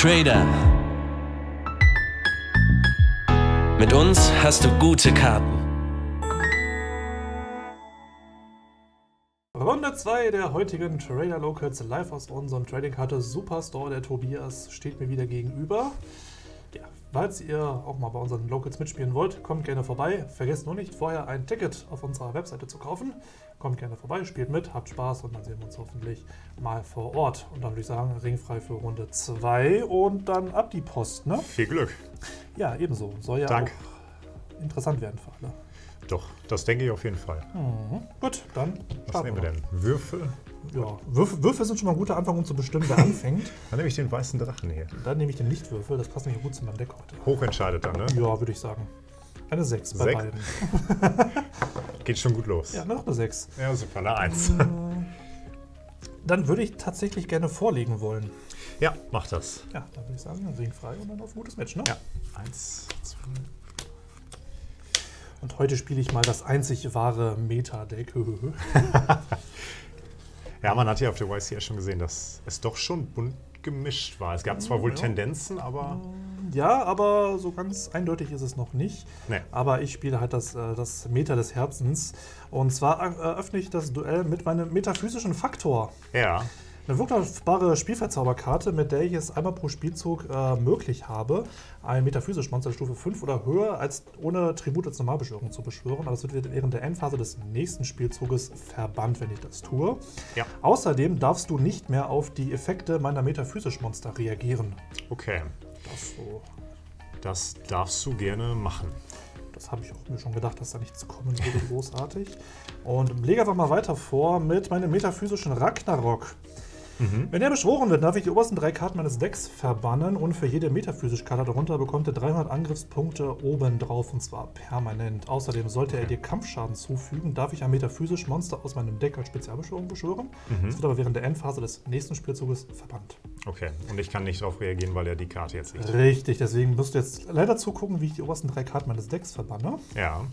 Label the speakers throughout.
Speaker 1: Trader. Mit uns hast du gute Karten.
Speaker 2: Runde 2 der heutigen Trader Locals live aus unserem Trading-Karte Superstore. Der Tobias steht mir wieder gegenüber. Falls ihr auch mal bei unseren Locals mitspielen wollt, kommt gerne vorbei. Vergesst nur nicht, vorher ein Ticket auf unserer Webseite zu kaufen. Kommt gerne vorbei, spielt mit, habt Spaß und dann sehen wir uns hoffentlich mal vor Ort. Und dann würde ich sagen, ringfrei für Runde 2 und dann ab die Post, ne?
Speaker 3: Viel Glück.
Speaker 2: Ja, ebenso. Soll ja
Speaker 3: Dank.
Speaker 2: auch interessant werden für alle.
Speaker 3: Doch, das denke ich auf jeden Fall.
Speaker 2: Mhm. Gut, dann
Speaker 3: Was nehmen wir denn? Würfel?
Speaker 2: Ja, Würfel, Würfel sind schon mal ein guter Anfang, um zu bestimmen, wer anfängt.
Speaker 3: Dann nehme ich den weißen Drachen hier.
Speaker 2: Dann nehme ich den Lichtwürfel, das passt nämlich gut zu meinem Deck heute.
Speaker 3: Hoch entscheidet dann, ne?
Speaker 2: Ja, würde ich sagen. Eine 6 bei
Speaker 3: Sechs?
Speaker 2: beiden.
Speaker 3: Geht schon gut los.
Speaker 2: Ja, noch eine 6.
Speaker 3: Ja, super, eine Eins.
Speaker 2: Dann würde ich tatsächlich gerne vorlegen wollen.
Speaker 3: Ja, mach das.
Speaker 2: Ja, dann würde ich sagen, dann Ring frei und dann auf ein gutes Match, ne?
Speaker 3: Ja. Eins, zwei.
Speaker 2: Und heute spiele ich mal das einzig wahre Meta-Deck.
Speaker 3: Ja, man hat ja auf der YC ja schon gesehen, dass es doch schon bunt gemischt war. Es gab zwar wohl
Speaker 2: Ja.
Speaker 3: Tendenzen, aber
Speaker 2: ja, aber so ganz eindeutig ist es noch nicht.
Speaker 3: Nee.
Speaker 2: Aber ich spiele halt das, äh, das Meta des Herzens. Und zwar äh, öffne ich das Duell mit meinem metaphysischen Faktor.
Speaker 3: ja.
Speaker 2: Eine wunderbare Spielverzauberkarte, mit der ich es einmal pro Spielzug äh, möglich habe, ein metaphysisch Monster der Stufe 5 oder höher als ohne Tribut als Normalbeschwörung zu beschwören. Aber es wird während der Endphase des nächsten Spielzuges verbannt, wenn ich das tue.
Speaker 3: Ja.
Speaker 2: Außerdem darfst du nicht mehr auf die Effekte meiner metaphysisch Monster reagieren.
Speaker 3: Okay.
Speaker 2: Das, so,
Speaker 3: Das darfst du gerne machen.
Speaker 2: das habe ich auch mir schon gedacht, dass da nichts kommen würde, großartig. Und lege einfach mal weiter vor mit meinem metaphysischen Ragnarok. Wenn er beschworen wird, darf ich die obersten drei Karten meines Decks verbannen und für jede metaphysische Karte darunter bekommt er 300 Angriffspunkte obendrauf und zwar permanent. Außerdem sollte er dir Kampfschaden zufügen, darf ich ein metaphysisch Monster aus meinem Deck als Spezialbeschwörung beschwören. Das wird aber während der Endphase des nächsten Spielzuges verbannt.
Speaker 3: Okay. Und ich kann nicht darauf reagieren, weil er die Karte jetzt nicht.
Speaker 2: Richtig, deswegen musst du jetzt leider zugucken, wie ich die obersten drei Karten meines Decks verbanne.
Speaker 3: Ja.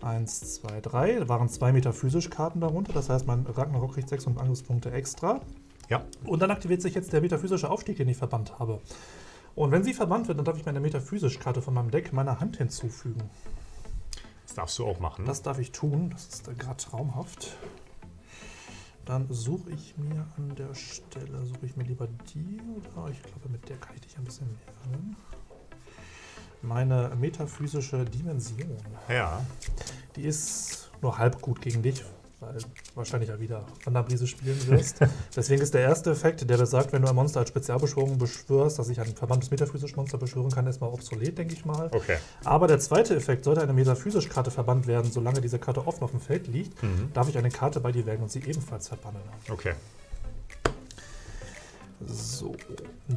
Speaker 2: Eins, zwei, drei. Da waren zwei metaphysisch Karten darunter. Das heißt, mein Ragnarok kriegt 600 Angriffspunkte extra.
Speaker 3: Ja.
Speaker 2: Und dann aktiviert sich jetzt der metaphysische Aufstieg, den ich verbannt habe. Und wenn sie verbannt wird, dann darf ich meine metaphysisch Karte von meinem Deck meiner Hand hinzufügen.
Speaker 3: Das darfst du auch machen.
Speaker 2: Das darf ich tun. Das ist äh, gerade traumhaft. Dann suche ich mir an der Stelle, suche ich mir lieber die oder ich glaube, mit der kann ich dich ein bisschen lernen. Meine metaphysische Dimension.
Speaker 3: ja.
Speaker 2: Die ist nur halb gut gegen dich, weil wahrscheinlich ja wieder Wanderbrise spielen wirst. Deswegen ist der erste Effekt, der besagt, wenn du ein Monster als Spezialbeschwörung beschwörst, dass ich ein verbanntes metaphysisch Monster beschwören kann, erstmal obsolet, denke ich mal.
Speaker 3: Okay.
Speaker 2: Aber der zweite Effekt, sollte eine metaphysisch Karte verbannt werden, solange diese Karte offen auf dem Feld liegt, darf ich eine Karte bei dir wählen und sie ebenfalls verbannen.
Speaker 3: Okay.
Speaker 2: So,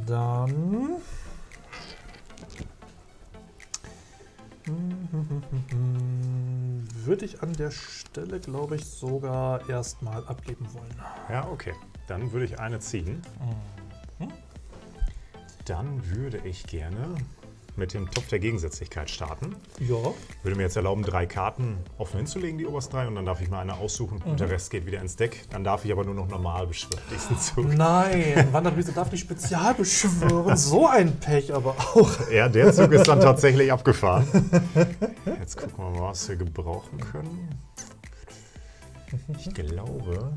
Speaker 2: dann. Würde ich an der Stelle, glaube ich, sogar erstmal abgeben wollen.
Speaker 3: Ja, okay. Dann würde ich eine ziehen.
Speaker 2: Mhm.
Speaker 3: Dann würde ich gerne mit dem Topf der Gegensätzlichkeit starten.
Speaker 2: Ja,
Speaker 3: Würde mir jetzt erlauben, drei Karten offen hinzulegen, die obersten drei, und dann darf ich mal eine aussuchen und der Rest geht wieder ins Deck. Dann darf ich aber nur noch normal beschwören diesen Zug.
Speaker 2: nein, Wanderbrise darf nicht spezial beschwören. So ein Pech aber auch.
Speaker 3: Ja, der Zug ist dann tatsächlich abgefahren. Jetzt gucken wir mal, was wir gebrauchen können. Ich glaube,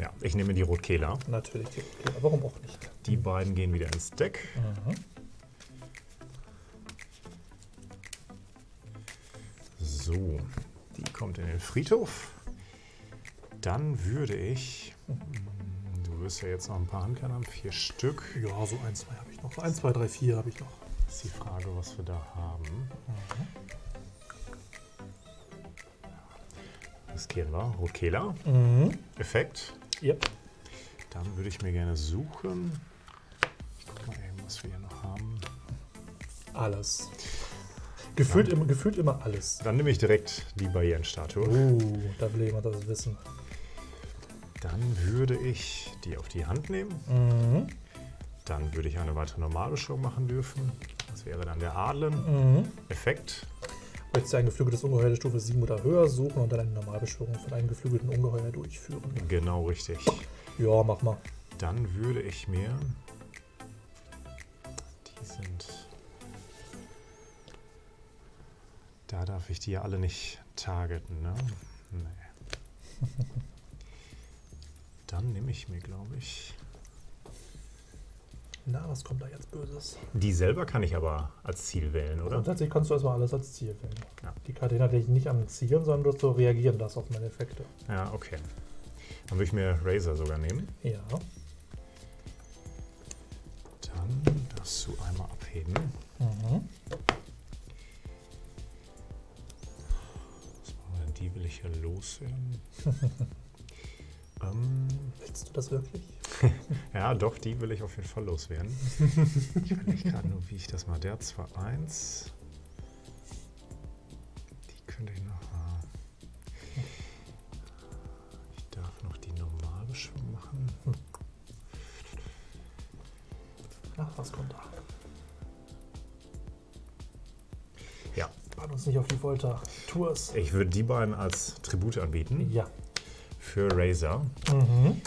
Speaker 3: ja, ich nehme die Rotkehler.
Speaker 2: Natürlich, die- ja, warum auch nicht?
Speaker 3: Die beiden gehen wieder ins Deck. So, die kommt in den Friedhof. Dann würde ich. Du wirst ja jetzt noch ein paar Handkarten haben, vier Stück.
Speaker 2: Ja, so ein, zwei habe ich noch. So ein, zwei, drei, vier habe ich noch.
Speaker 3: Ist die Frage, was wir da haben. Riskieren wir. Rotkehler. Effekt.
Speaker 2: Ja.
Speaker 3: Dann würde ich mir gerne suchen. Ich guck mal eben, was wir hier noch haben.
Speaker 2: Alles. Gefühlt, immer, gefühlt immer alles.
Speaker 3: Dann nehme ich direkt die Barrierenstatue.
Speaker 2: Uh, da will jemand das wissen.
Speaker 3: Dann würde ich die auf die Hand nehmen.
Speaker 2: Mhm.
Speaker 3: Dann würde ich eine weitere Normalbeschwörung machen dürfen. Das wäre dann der Adlen.
Speaker 2: Mhm.
Speaker 3: Effekt.
Speaker 2: Möchtest du ein geflügeltes Ungeheuer der Stufe 7 oder höher suchen und dann eine Normalbeschwörung von einem geflügelten Ungeheuer durchführen?
Speaker 3: Genau richtig.
Speaker 2: Ja, mach mal.
Speaker 3: Dann würde ich mir sind. Da darf ich die ja alle nicht targeten, ne? Nee. Dann nehme ich mir, glaube ich.
Speaker 2: Na, was kommt da jetzt Böses?
Speaker 3: Die selber kann ich aber als Ziel wählen, oder?
Speaker 2: Grundsätzlich kannst du erstmal alles als Ziel wählen.
Speaker 3: Ja.
Speaker 2: Die Karte erinnert dich nicht an Zielen, sondern du reagieren darfst auf meine Effekte.
Speaker 3: Ja, okay. Dann würde ich mir Razor sogar nehmen.
Speaker 2: Ja.
Speaker 3: Dann darfst du einmal abheben.
Speaker 2: Mhm.
Speaker 3: Die will ich ja loswerden. ähm,
Speaker 2: Willst du das wirklich?
Speaker 3: ja, doch, die will ich auf jeden Fall loswerden. ich überlege gerade nur, wie ich das mal. Der hat zwar eins. Die könnte ich noch. ah. Ich darf noch die Normalbeschwung machen.
Speaker 2: Na, was kommt da? Spann uns nicht auf die Folter. Tu es.
Speaker 3: ich würde die beiden als Tribut anbieten
Speaker 2: Ja.
Speaker 3: für Razor.
Speaker 2: Mhm.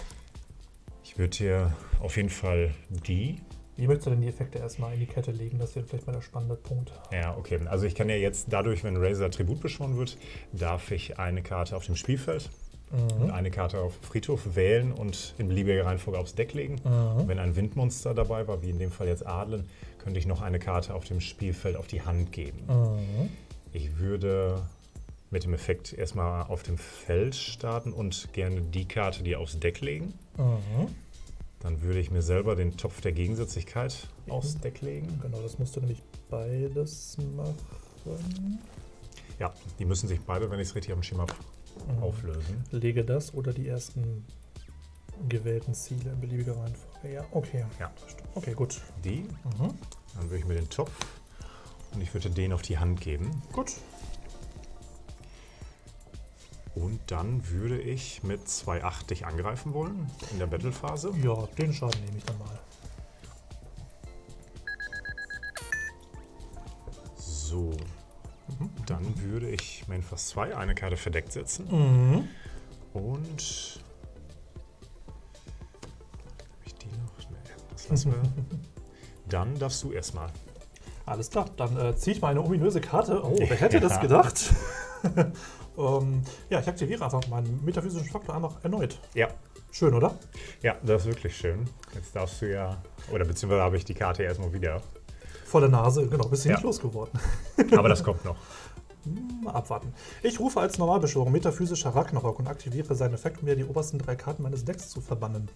Speaker 3: Ich würde hier auf jeden Fall die
Speaker 2: Wie möchtest du denn die Effekte erstmal in die Kette legen? Das wird vielleicht mal der spannende Punkt.
Speaker 3: Ja, okay. Also ich kann ja jetzt dadurch, wenn Razor Tribut beschworen wird, darf ich eine Karte auf dem Spielfeld und eine Karte auf Friedhof wählen und in beliebiger Reihenfolge aufs Deck legen.
Speaker 2: Mhm.
Speaker 3: Wenn ein Windmonster dabei war, wie in dem Fall jetzt Adlen, könnte ich noch eine Karte auf dem Spielfeld auf die Hand geben.
Speaker 2: Mhm.
Speaker 3: Ich würde mit dem Effekt erstmal auf dem Feld starten und gerne die Karte, die aufs Deck legen.
Speaker 2: Mhm.
Speaker 3: Dann würde ich mir selber den Topf der Gegensätzlichkeit aufs Deck legen.
Speaker 2: Genau, das musst du nämlich beides machen.
Speaker 3: Ja, die müssen sich beide, wenn ich es richtig auf dem Schirm habe,
Speaker 2: Mhm.
Speaker 3: auflösen.
Speaker 2: Lege das oder die ersten gewählten Ziele in beliebiger Reihenfolge. Ja, okay.
Speaker 3: Ja.
Speaker 2: Okay, gut.
Speaker 3: Die,
Speaker 2: Mhm.
Speaker 3: dann würde ich mir den Topf und ich würde den auf die Hand geben.
Speaker 2: Gut.
Speaker 3: Und dann würde ich mit 2,8 dich angreifen wollen in der Battle-Phase.
Speaker 2: Ja, den Schaden nehme ich dann mal.
Speaker 3: So. Dann würde ich Manfast 2 eine Karte verdeckt setzen.
Speaker 2: Mhm.
Speaker 3: Und. Dann darfst du erstmal.
Speaker 2: Alles klar, dann äh, ziehe ich mal eine ominöse Karte. Oh, wer hätte
Speaker 3: Ja.
Speaker 2: das gedacht? ähm, ja, ich aktiviere einfach meinen metaphysischen Faktor einfach erneut.
Speaker 3: Ja.
Speaker 2: Schön, oder?
Speaker 3: Ja, das ist wirklich schön. Jetzt darfst du ja. Oder beziehungsweise habe ich die Karte erstmal wieder.
Speaker 2: Vor der Nase, genau, bist du
Speaker 3: Ja.
Speaker 2: nicht losgeworden.
Speaker 3: Aber das kommt noch.
Speaker 2: Mal abwarten. Ich rufe als Normalbeschwörung metaphysischer Ragnarok und aktiviere seinen Effekt, um mir die obersten drei Karten meines Decks zu verbannen.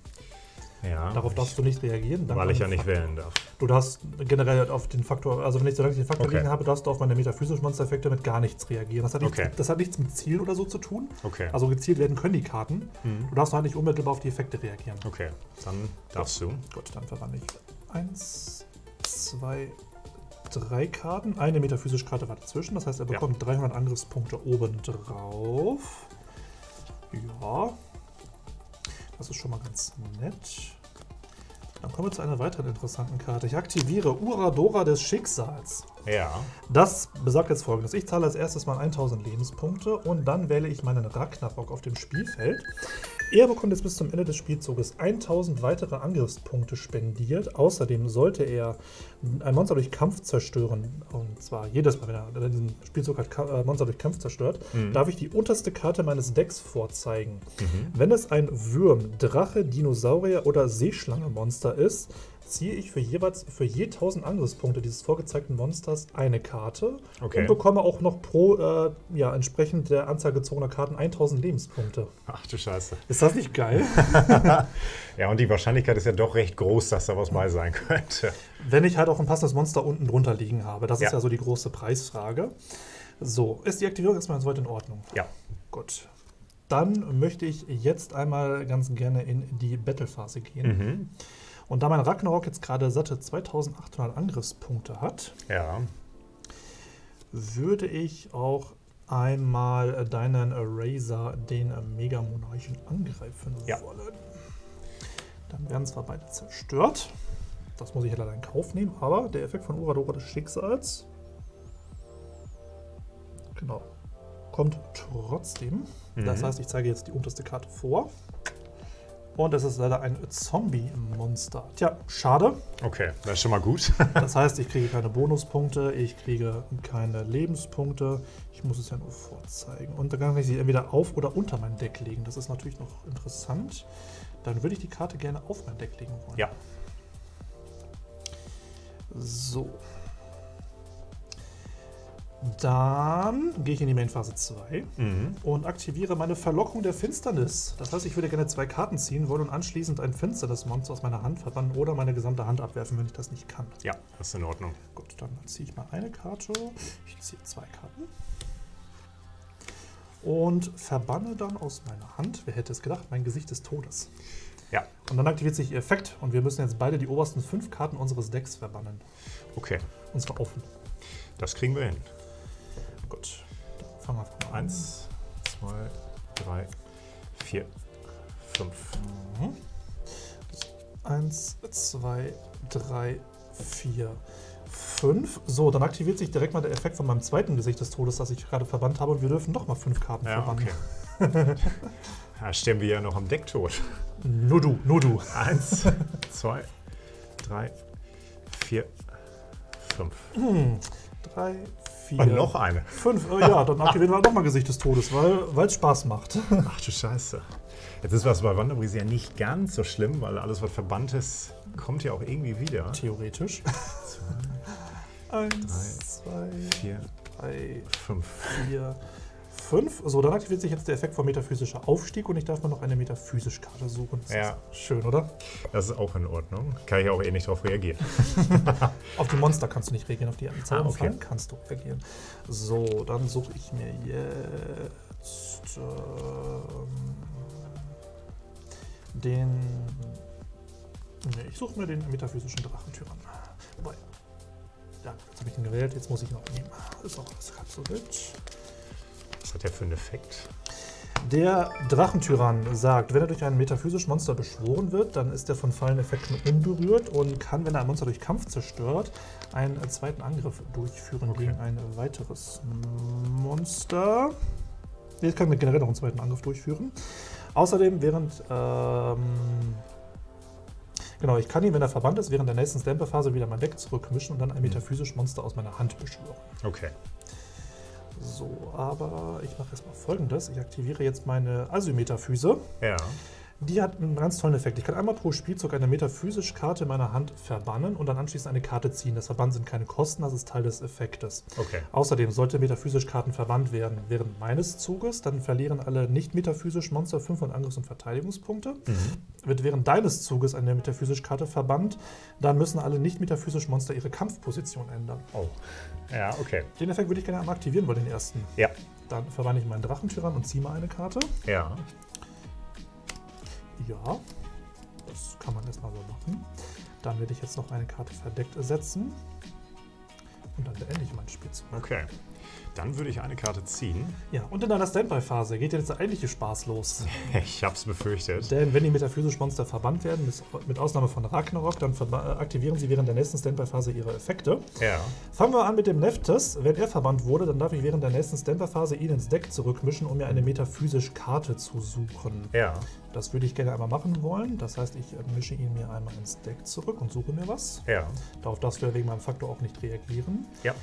Speaker 3: Ja.
Speaker 2: Darauf darfst du nicht reagieren.
Speaker 3: Weil ich ja nicht wählen darf.
Speaker 2: Du darfst generell auf den Faktor, also wenn ich solange ich den Faktor
Speaker 3: Okay.
Speaker 2: liegen habe, darfst du auf meine metaphysischen Monstereffekte mit gar nichts reagieren. Das hat, nichts,
Speaker 3: Okay.
Speaker 2: das hat nichts mit Zielen oder so zu tun.
Speaker 3: Okay.
Speaker 2: Also gezielt werden können die Karten.
Speaker 3: Mhm.
Speaker 2: Du darfst halt nicht unmittelbar auf die Effekte reagieren.
Speaker 3: Okay, dann darfst du.
Speaker 2: Gut, dann verwandle ich eins, zwei, drei Karten. Eine metaphysische Karte war dazwischen. Das heißt, er
Speaker 3: Ja.
Speaker 2: bekommt 300 Angriffspunkte obendrauf. Ja. Das ist schon mal ganz nett. Dann kommen wir zu einer weiteren interessanten Karte. Ich aktiviere Uradora des Schicksals.
Speaker 3: Ja.
Speaker 2: Das besagt jetzt folgendes. Ich zahle als erstes mal 1000 Lebenspunkte und dann wähle ich meinen Ragnarok auf dem Spielfeld. Er bekommt jetzt bis zum Ende des Spielzuges 1000 weitere Angriffspunkte spendiert. Außerdem sollte er ein Monster durch Kampf zerstören, und zwar jedes Mal, wenn er in diesem Spielzug hat äh, Monster durch Kampf zerstört, darf ich die unterste Karte meines Decks vorzeigen. Wenn es ein Würm, Drache, Dinosaurier oder Seeschlange-Monster ist, ziehe ich für jeweils für je 1000 Angriffspunkte dieses vorgezeigten Monsters eine Karte
Speaker 3: Okay.
Speaker 2: und bekomme auch noch pro äh, ja, entsprechend der Anzahl gezogener Karten 1000 Lebenspunkte.
Speaker 3: Ach du Scheiße.
Speaker 2: Ist das nicht geil?
Speaker 3: Ja, und die Wahrscheinlichkeit ist ja doch recht groß, dass da was bei sein könnte.
Speaker 2: Wenn ich halt auch ein passendes Monster unten drunter liegen habe. Das ist
Speaker 3: Ja.
Speaker 2: ja so die große Preisfrage. So, ist die Aktivierung erstmal soweit in Ordnung?
Speaker 3: Ja.
Speaker 2: Gut. Dann möchte ich jetzt einmal ganz gerne in die Battle-Phase gehen.
Speaker 3: Mhm.
Speaker 2: Und da mein Ragnarok jetzt gerade satte 2800 Angriffspunkte hat,
Speaker 3: Ja.
Speaker 2: würde ich auch einmal deinen Razor, den Mega-Monarchen, angreifen
Speaker 3: Ja.
Speaker 2: wollen. Dann werden zwar beide zerstört. Das muss ich leider in Kauf nehmen, aber der Effekt von Uradora des Schicksals genau, kommt trotzdem. Das
Speaker 3: Mhm.
Speaker 2: heißt, ich zeige jetzt die unterste Karte vor. Und es ist leider ein Zombie-Monster. Tja, schade.
Speaker 3: Okay, das ist schon mal gut.
Speaker 2: Das heißt, ich kriege keine Bonuspunkte, ich kriege keine Lebenspunkte. Ich muss es ja nur vorzeigen. Und dann kann ich sie entweder auf oder unter mein Deck legen. Das ist natürlich noch interessant. Dann würde ich die Karte gerne auf mein Deck legen wollen.
Speaker 3: ja.
Speaker 2: So. Dann gehe ich in die Main-Phase 2
Speaker 3: Mhm.
Speaker 2: und aktiviere meine Verlockung der Finsternis. Das heißt, ich würde gerne zwei Karten ziehen wollen und anschließend ein finsternes Monster aus meiner Hand verbannen oder meine gesamte Hand abwerfen, wenn ich das nicht kann.
Speaker 3: Ja, das ist in Ordnung.
Speaker 2: Gut, dann ziehe ich mal eine Karte. Ich ziehe zwei Karten. Und verbanne dann aus meiner Hand, wer hätte es gedacht, mein Gesicht des Todes.
Speaker 3: Ja,
Speaker 2: Und dann aktiviert sich ihr Effekt und wir müssen jetzt beide die obersten fünf Karten unseres Decks verbannen.
Speaker 3: okay.
Speaker 2: Und zwar offen.
Speaker 3: Das kriegen wir hin.
Speaker 2: Gut, fangen wir an.
Speaker 3: Eins, zwei, drei, vier, fünf.
Speaker 2: Eins, zwei, drei, vier, fünf. So, dann aktiviert sich direkt mal der Effekt von meinem zweiten Gesicht des Todes, das ich gerade verbannt habe. Und wir dürfen nochmal fünf Karten
Speaker 3: Ja,
Speaker 2: verbannen.
Speaker 3: okay. Da stehen wir ja noch am Deck tot.
Speaker 2: Nur du, nur du.
Speaker 3: Eins, zwei, drei, vier, fünf.
Speaker 2: Drei, vier,
Speaker 3: Und noch eine.
Speaker 2: fünf. Äh, ja, dann aktivieren wir nochmal Gesicht des Todes, weil es Spaß macht.
Speaker 3: Ach du Scheiße. Jetzt ist was bei Wanderbrise ja nicht ganz so schlimm, weil alles, was verbannt ist, kommt ja auch irgendwie wieder.
Speaker 2: Theoretisch. Eins, zwei,
Speaker 3: Vier,
Speaker 2: drei,
Speaker 3: fünf.
Speaker 2: vier, fünf. So, dann aktiviert sich jetzt der Effekt von metaphysischer Aufstieg und ich darf mir noch eine metaphysisch Karte suchen. Das
Speaker 3: Ja.
Speaker 2: schön, oder?
Speaker 3: Das ist auch in Ordnung. Kann ich auch eh nicht drauf reagieren.
Speaker 2: Auf die Monster kannst du nicht reagieren, auf die Zauberfallen
Speaker 3: okay.
Speaker 2: Fallen kannst du reagieren. So, dann suche ich mir jetzt ähm, den. Ne, ich suche mir den metaphysischen Drachentyrann. Wobei. Ja, jetzt habe ich ihn gewählt, jetzt muss ich ihn auch nehmen. Ist auch alles halb so.
Speaker 3: Was hat der für einen Effekt?
Speaker 2: Der Drachentyrann sagt, wenn er durch ein metaphysisches Monster beschworen wird, dann ist er von Falleneffekten unberührt und kann, wenn er ein Monster durch Kampf zerstört, einen zweiten Angriff durchführen
Speaker 3: Okay.
Speaker 2: gegen ein weiteres Monster. Es kann generell noch einen zweiten Angriff durchführen. Außerdem während ähm, Genau, ich kann ihn, wenn er verbannt ist, während der nächsten Stamper-Phase wieder mein Deck zurückmischen und dann ein metaphysisches Monster aus meiner Hand beschwören.
Speaker 3: Okay.
Speaker 2: So, aber ich mache erstmal folgendes. Ich aktiviere jetzt meine Asymmetaphyse.
Speaker 3: Ja.
Speaker 2: Die hat einen ganz tollen Effekt. Ich kann einmal pro Spielzug eine metaphysische Karte in meiner Hand verbannen und dann anschließend eine Karte ziehen. Das Verbannen sind keine Kosten, das ist Teil des Effektes.
Speaker 3: Okay.
Speaker 2: Außerdem, sollte metaphysisch Karten verbannt werden während meines Zuges, dann verlieren alle nicht metaphysischen Monster 500 Angriffs- und Verteidigungspunkte. Wird während deines Zuges eine metaphysische Karte verbannt, dann müssen alle nicht metaphysischen Monster ihre Kampfposition ändern.
Speaker 3: Oh. Ja, okay.
Speaker 2: Den Effekt würde ich gerne einmal aktivieren wollen, den ersten.
Speaker 3: Ja.
Speaker 2: Dann verbanne ich meinen Drachentyrann und ziehe mal eine Karte.
Speaker 3: Ja.
Speaker 2: Ja, das kann man erstmal so machen. Dann werde ich jetzt noch eine Karte verdeckt setzen. Und dann beende ich mein Spielzug.
Speaker 3: Okay. Dann würde ich eine Karte ziehen.
Speaker 2: Ja, und in deiner Standby-Phase geht jetzt der eigentliche Spaß los.
Speaker 3: Ich hab's befürchtet.
Speaker 2: Denn wenn die metaphysischen Monster verbannt werden, mit- Ausnahme von Ragnarok, dann äh, aktivieren sie während der nächsten Standby-Phase ihre Effekte.
Speaker 3: Ja.
Speaker 2: Fangen wir an mit dem Neftes. Wenn er verbannt wurde, dann darf ich während der nächsten Standby-Phase ihn ins Deck zurückmischen, um mir eine metaphysische Karte zu suchen.
Speaker 3: Ja.
Speaker 2: Das würde ich gerne einmal machen wollen. Das heißt, ich äh, mische ihn mir einmal ins Deck zurück und suche mir was.
Speaker 3: Ja.
Speaker 2: Darauf darfst du ja wegen meinem Faktor auch nicht reagieren.
Speaker 3: Ja.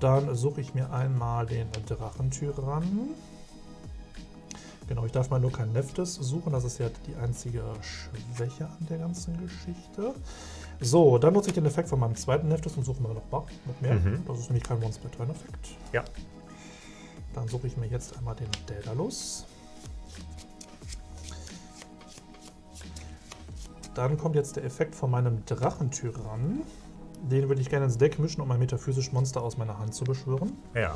Speaker 2: Dann suche ich mir einmal den Drachentyrann. Genau, ich darf mal nur kein Neftes suchen. Das ist ja die einzige Schwäche an der ganzen Geschichte. So, dann nutze ich den Effekt von meinem zweiten Neftes und suche mir noch, noch mehr.
Speaker 3: Mhm.
Speaker 2: Das ist nämlich kein Once-per-Turn-Effekt.
Speaker 3: Ja.
Speaker 2: Dann suche ich mir jetzt einmal den Daedalus. Dann kommt jetzt der Effekt von meinem Drachentyrann. Den würde ich gerne ins Deck mischen, um ein metaphysisches Monster aus meiner Hand zu beschwören.
Speaker 3: Ja.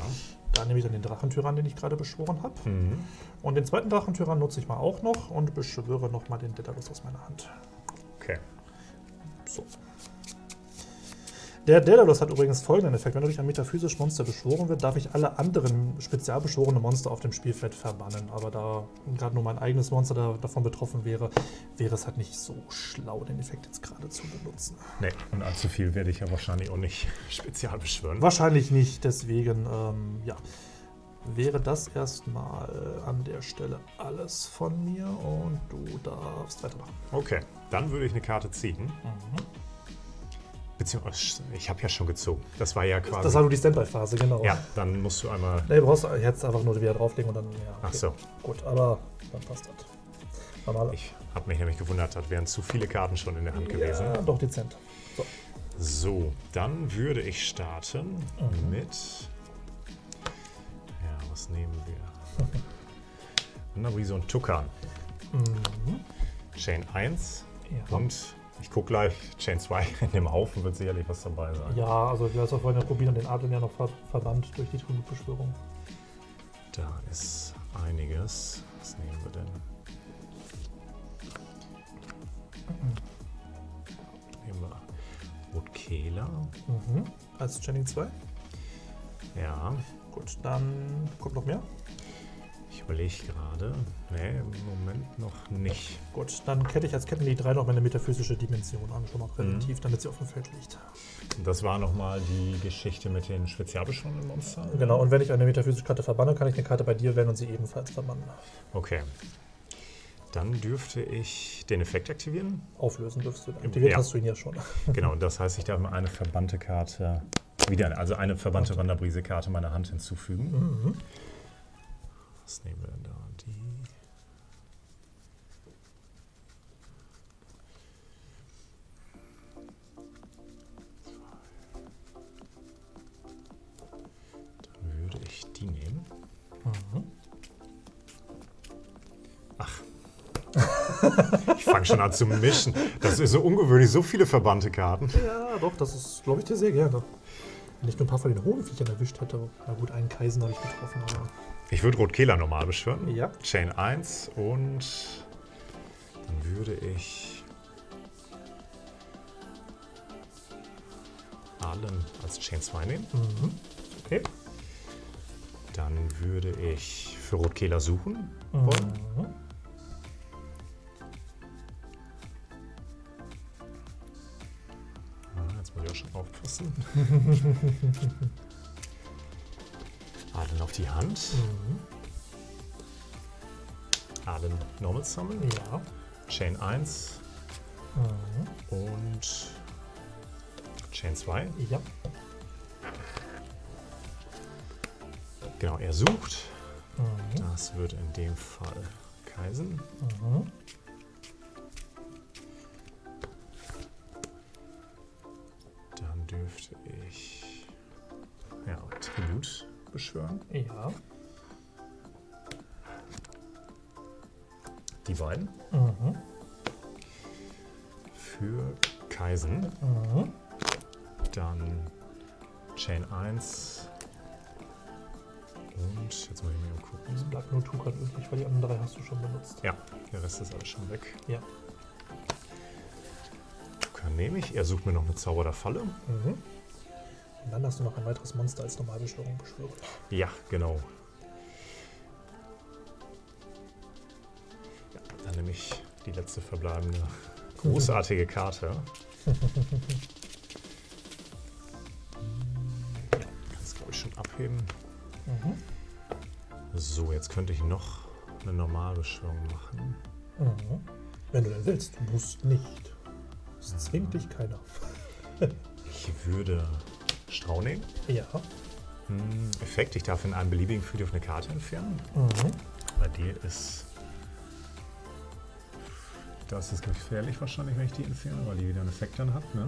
Speaker 2: Da nehme ich dann den Drachentyrann, den ich gerade beschworen habe.
Speaker 3: Mhm.
Speaker 2: Und den zweiten Drachentyrann nutze ich mal auch noch und beschwöre nochmal den Daedalus aus meiner Hand.
Speaker 3: Okay.
Speaker 2: So. Der Daedalus hat übrigens folgenden Effekt. Wenn er durch ein metaphysisches Monster beschworen wird, darf ich alle anderen spezial beschworene Monster auf dem Spielfeld verbannen. Aber da gerade nur mein eigenes Monster da, davon betroffen wäre, wäre es halt nicht so schlau, den Effekt jetzt gerade zu benutzen.
Speaker 3: Nee, und allzu viel werde ich ja wahrscheinlich auch nicht spezial beschwören.
Speaker 2: Wahrscheinlich nicht, deswegen, ähm, ja. wäre das erstmal an der Stelle alles von mir und du darfst weitermachen.
Speaker 3: Okay, dann würde ich eine Karte ziehen. Beziehungsweise, ich habe ja schon gezogen. Das war ja quasi.
Speaker 2: Das war nur die Standby-Phase, genau.
Speaker 3: ja, dann musst du einmal.
Speaker 2: Nee, du brauchst jetzt einfach nur wieder drauflegen und dann, ja.
Speaker 3: Ach so.
Speaker 2: Gut, aber dann passt das. Normal.
Speaker 3: Ich habe mich nämlich gewundert, das wären zu viele Karten schon in der Hand gewesen.
Speaker 2: Ja, doch dezent. So.
Speaker 3: So, dann würde ich starten
Speaker 2: Mhm.
Speaker 3: mit. Ja, was nehmen wir? Wanderbrise und Tukan.
Speaker 2: Mhm.
Speaker 3: Chain 1
Speaker 2: Ja.
Speaker 3: und ich gucke gleich Chain 2. In dem Haufen wird sicherlich was dabei sein.
Speaker 2: Ja, also wir haben vorhin ja probieren und den Adlen ja noch ver verbannt durch die Tributbeschwörung.
Speaker 3: Da ist einiges. Was nehmen wir denn? Nehmen wir Rotkehler.
Speaker 2: Mhm. Als Channing 2.
Speaker 3: Ja,
Speaker 2: Gut, dann kommt noch mehr.
Speaker 3: Ich überlege gerade. Nee, im Moment noch nicht.
Speaker 2: Gut, dann kette ich als Kettenglied 3 noch meine metaphysische Dimension an, schon mal
Speaker 3: Mhm.
Speaker 2: präventiv, damit sie auf dem Feld liegt.
Speaker 3: Das war nochmal die Geschichte mit den spezialbeschworenen Monstern.
Speaker 2: Genau, und wenn ich eine metaphysische Karte verbanne, kann ich eine Karte bei dir wählen und sie ebenfalls verbannen.
Speaker 3: Okay. Dann dürfte ich den Effekt aktivieren.
Speaker 2: Auflösen dürfst du. Aktiviert
Speaker 3: Ja.
Speaker 2: hast du ihn ja schon.
Speaker 3: Genau, das heißt, ich darf mir eine verbannte Karte wieder, also eine verbannte Wanderbrise-Karte meiner Hand hinzufügen.
Speaker 2: Mhm.
Speaker 3: Was nehmen wir denn da? Die. Dann würde ich die nehmen.
Speaker 2: Mhm.
Speaker 3: Ach. Ich fange schon an zu mischen. Das ist so ungewöhnlich, so viele verbannte Karten.
Speaker 2: Ja, doch, das ist, glaube ich, dir sehr gerne. Wenn ich nur ein paar von den hohen Viechern erwischt hätte. Na gut, einen Kaisen habe ich getroffen, aber.
Speaker 3: Ich würde Rotkehler normal beschwören.
Speaker 2: Ja.
Speaker 3: Chain 1 und dann würde ich Allen als Chain 2 nehmen.
Speaker 2: Mhm. Okay.
Speaker 3: Dann würde ich für Rotkehler suchen wollen.
Speaker 2: Mhm.
Speaker 3: Jetzt muss ich auch schon aufpassen. Allen auf die Hand.
Speaker 2: Mhm.
Speaker 3: Allen Normal Summon.
Speaker 2: Ja.
Speaker 3: Chain 1
Speaker 2: Mhm.
Speaker 3: und Chain 2.
Speaker 2: Ja.
Speaker 3: Genau, er sucht.
Speaker 2: Mhm.
Speaker 3: Das wird in dem Fall Kaisen.
Speaker 2: Mhm.
Speaker 3: Ja. Die beiden.
Speaker 2: Mhm.
Speaker 3: Für Kaisen.
Speaker 2: Mhm.
Speaker 3: Dann Chain 1. Und jetzt muss ich mal gucken.
Speaker 2: Bleibt nur Tukan übrig, weil die anderen drei hast du schon benutzt.
Speaker 3: Ja, der Rest ist alles schon weg.
Speaker 2: Ja.
Speaker 3: Kann nehme ich. Er sucht mir noch eine Zauber der Falle.
Speaker 2: Mhm. Und dann hast du noch ein weiteres Monster als Normalbeschwörung beschwört.
Speaker 3: Ja, genau. Ja, dann nehme ich die letzte verbleibende großartige Karte. Kannst glaube ich schon abheben.
Speaker 2: Mhm.
Speaker 3: So, jetzt könnte ich noch eine Normalbeschwörung machen.
Speaker 2: Mhm. Wenn du denn willst, du musst nicht. Es zwingt dich keiner.
Speaker 3: Ich würde Strau nehmen.
Speaker 2: Ja.
Speaker 3: Hm, Effekt, ich darf in einem beliebigen Friedhof eine Karte entfernen.
Speaker 2: Mhm.
Speaker 3: Bei dir ist. Das ist gefährlich wahrscheinlich, wenn ich die entferne, weil die wieder einen Effekt dann hat. Ne?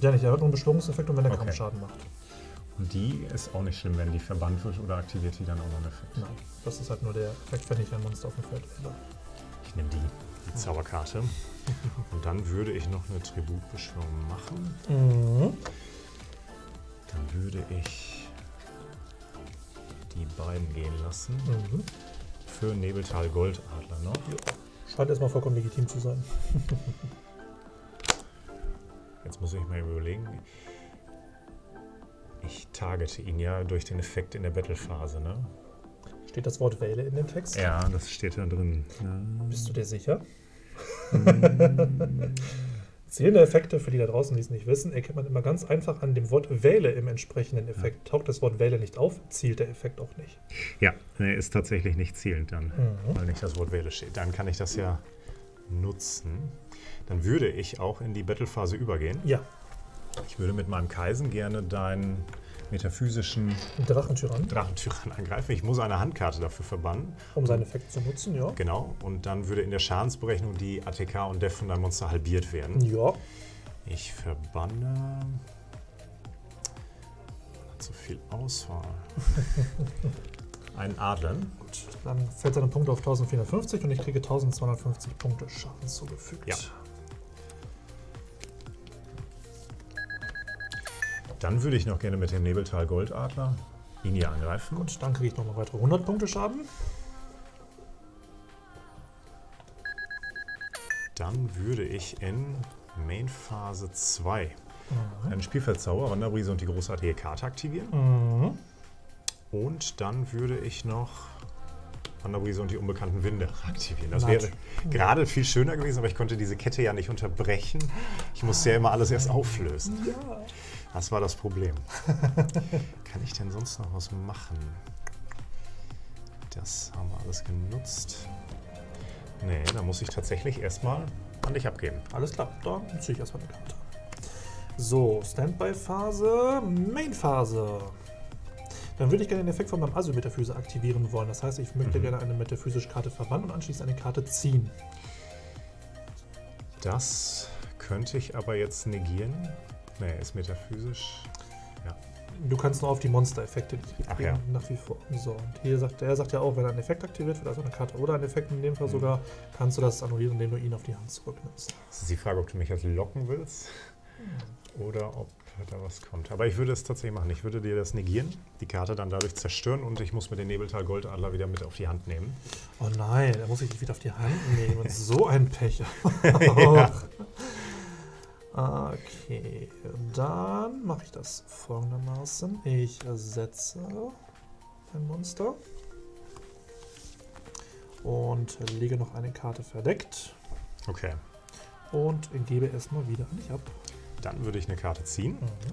Speaker 2: Ja, nicht, er hat nur einen Beschwörungseffekt und wenn er
Speaker 3: Okay.
Speaker 2: Kampfschaden macht.
Speaker 3: Und die ist auch nicht schlimm, wenn die verbannt wird oder aktiviert die dann auch noch einen Effekt.
Speaker 2: Nein, das ist halt nur der Effekt, wenn ich ein Monster auf dem Feld wähle.
Speaker 3: Ich nehme die, die Zauberkarte. Und dann würde ich noch eine Tributbeschwörung machen.
Speaker 2: Mhm.
Speaker 3: Dann würde ich die beiden gehen lassen.
Speaker 2: Mhm.
Speaker 3: Für Nebeltal Goldadler noch.
Speaker 2: Scheint erstmal vollkommen legitim zu sein.
Speaker 3: Jetzt muss ich mal überlegen. Ich targete ihn ja durch den Effekt in der Battle-Phase, ne?
Speaker 2: Steht das Wort Wähle in dem Text?
Speaker 3: Ja, das steht da drin.
Speaker 2: Bist du dir sicher? Zählende Effekte, für die da draußen, die es nicht wissen, erkennt man immer ganz einfach an dem Wort Wähle im entsprechenden Effekt. Taucht das Wort Wähle nicht auf, zielt der Effekt auch nicht.
Speaker 3: Ja, er ist tatsächlich nicht zielend dann,
Speaker 2: Mhm.
Speaker 3: weil nicht das Wort Wähle steht. Dann kann ich das ja nutzen. Dann würde ich auch in die Battlephase übergehen.
Speaker 2: Ja,
Speaker 3: Ich würde mit meinem Kaisen gerne deinen metaphysischen
Speaker 2: Drachentyrann,
Speaker 3: Drachentyrann angreifen. Ich muss eine Handkarte dafür verbannen.
Speaker 2: um seinen Effekt zu nutzen, ja.
Speaker 3: Genau. Und dann würde in der Schadensberechnung die ATK und Def von deinem Monster halbiert werden.
Speaker 2: Ja,
Speaker 3: Ich verbanne. Hat so viel Auswahl. Ein Adlern.
Speaker 2: gut. Dann fällt seine Punkte auf 1450 und ich kriege 1250 Punkte Schaden zugefügt.
Speaker 3: Ja. Dann würde ich noch gerne mit dem Nebeltal Goldadler ihn hier angreifen.
Speaker 2: Gut, dann kriege ich nochmal weitere 100 Punkte Schaden.
Speaker 3: Dann würde ich in Main Phase 2
Speaker 2: Mhm.
Speaker 3: einen Spielfeldzauber, Wanderbrise und die großartige Karte aktivieren.
Speaker 2: Mhm.
Speaker 3: Und dann würde ich noch Wanderbrise und die unbekannten Winde aktivieren. Das wäre gerade viel schöner gewesen, aber ich konnte diese Kette ja nicht unterbrechen. Ich musste ja immer alles erst auflösen.
Speaker 2: Ja.
Speaker 3: Das war das Problem. Kann ich denn sonst noch was machen? Das haben wir alles genutzt. Nee, da muss ich tatsächlich erstmal an dich abgeben.
Speaker 2: Alles klar, dann ziehe ich erstmal eine Karte. So, Standby-Phase, Main-Phase. Dann würde ich gerne den Effekt von meinem Asyl-Metaphyse aktivieren wollen. Das heißt, ich möchte
Speaker 3: Mhm.
Speaker 2: gerne eine metaphysische Karte verbannen und anschließend eine Karte ziehen.
Speaker 3: Das könnte ich aber jetzt negieren. Nee, ist metaphysisch. Ja.
Speaker 2: Du kannst nur auf die Monster-Effekte
Speaker 3: ja.
Speaker 2: nach wie vor. So, und hier sagt er sagt ja auch, wenn ein Effekt aktiviert wird, also eine Karte oder ein Effekt in dem Fall
Speaker 3: Mhm.
Speaker 2: sogar, kannst du das annullieren, indem du ihn auf die Hand zurücknimmst.
Speaker 3: Das ist die Frage, ob du mich jetzt locken willst oder ob da was kommt. Aber ich würde es tatsächlich machen. Ich würde dir das negieren, die Karte dann dadurch zerstören und ich muss mir den Nebeltal Goldadler wieder mit auf die Hand nehmen.
Speaker 2: Oh nein, da muss ich dich wieder auf die Hand nehmen. so ein Pech.
Speaker 3: Ja.
Speaker 2: Okay, dann mache ich das folgendermaßen. Ich setze ein Monster und lege noch eine Karte verdeckt
Speaker 3: Okay.
Speaker 2: und gebe erstmal wieder an dich ab.
Speaker 3: Dann würde ich eine Karte ziehen.
Speaker 2: Mhm.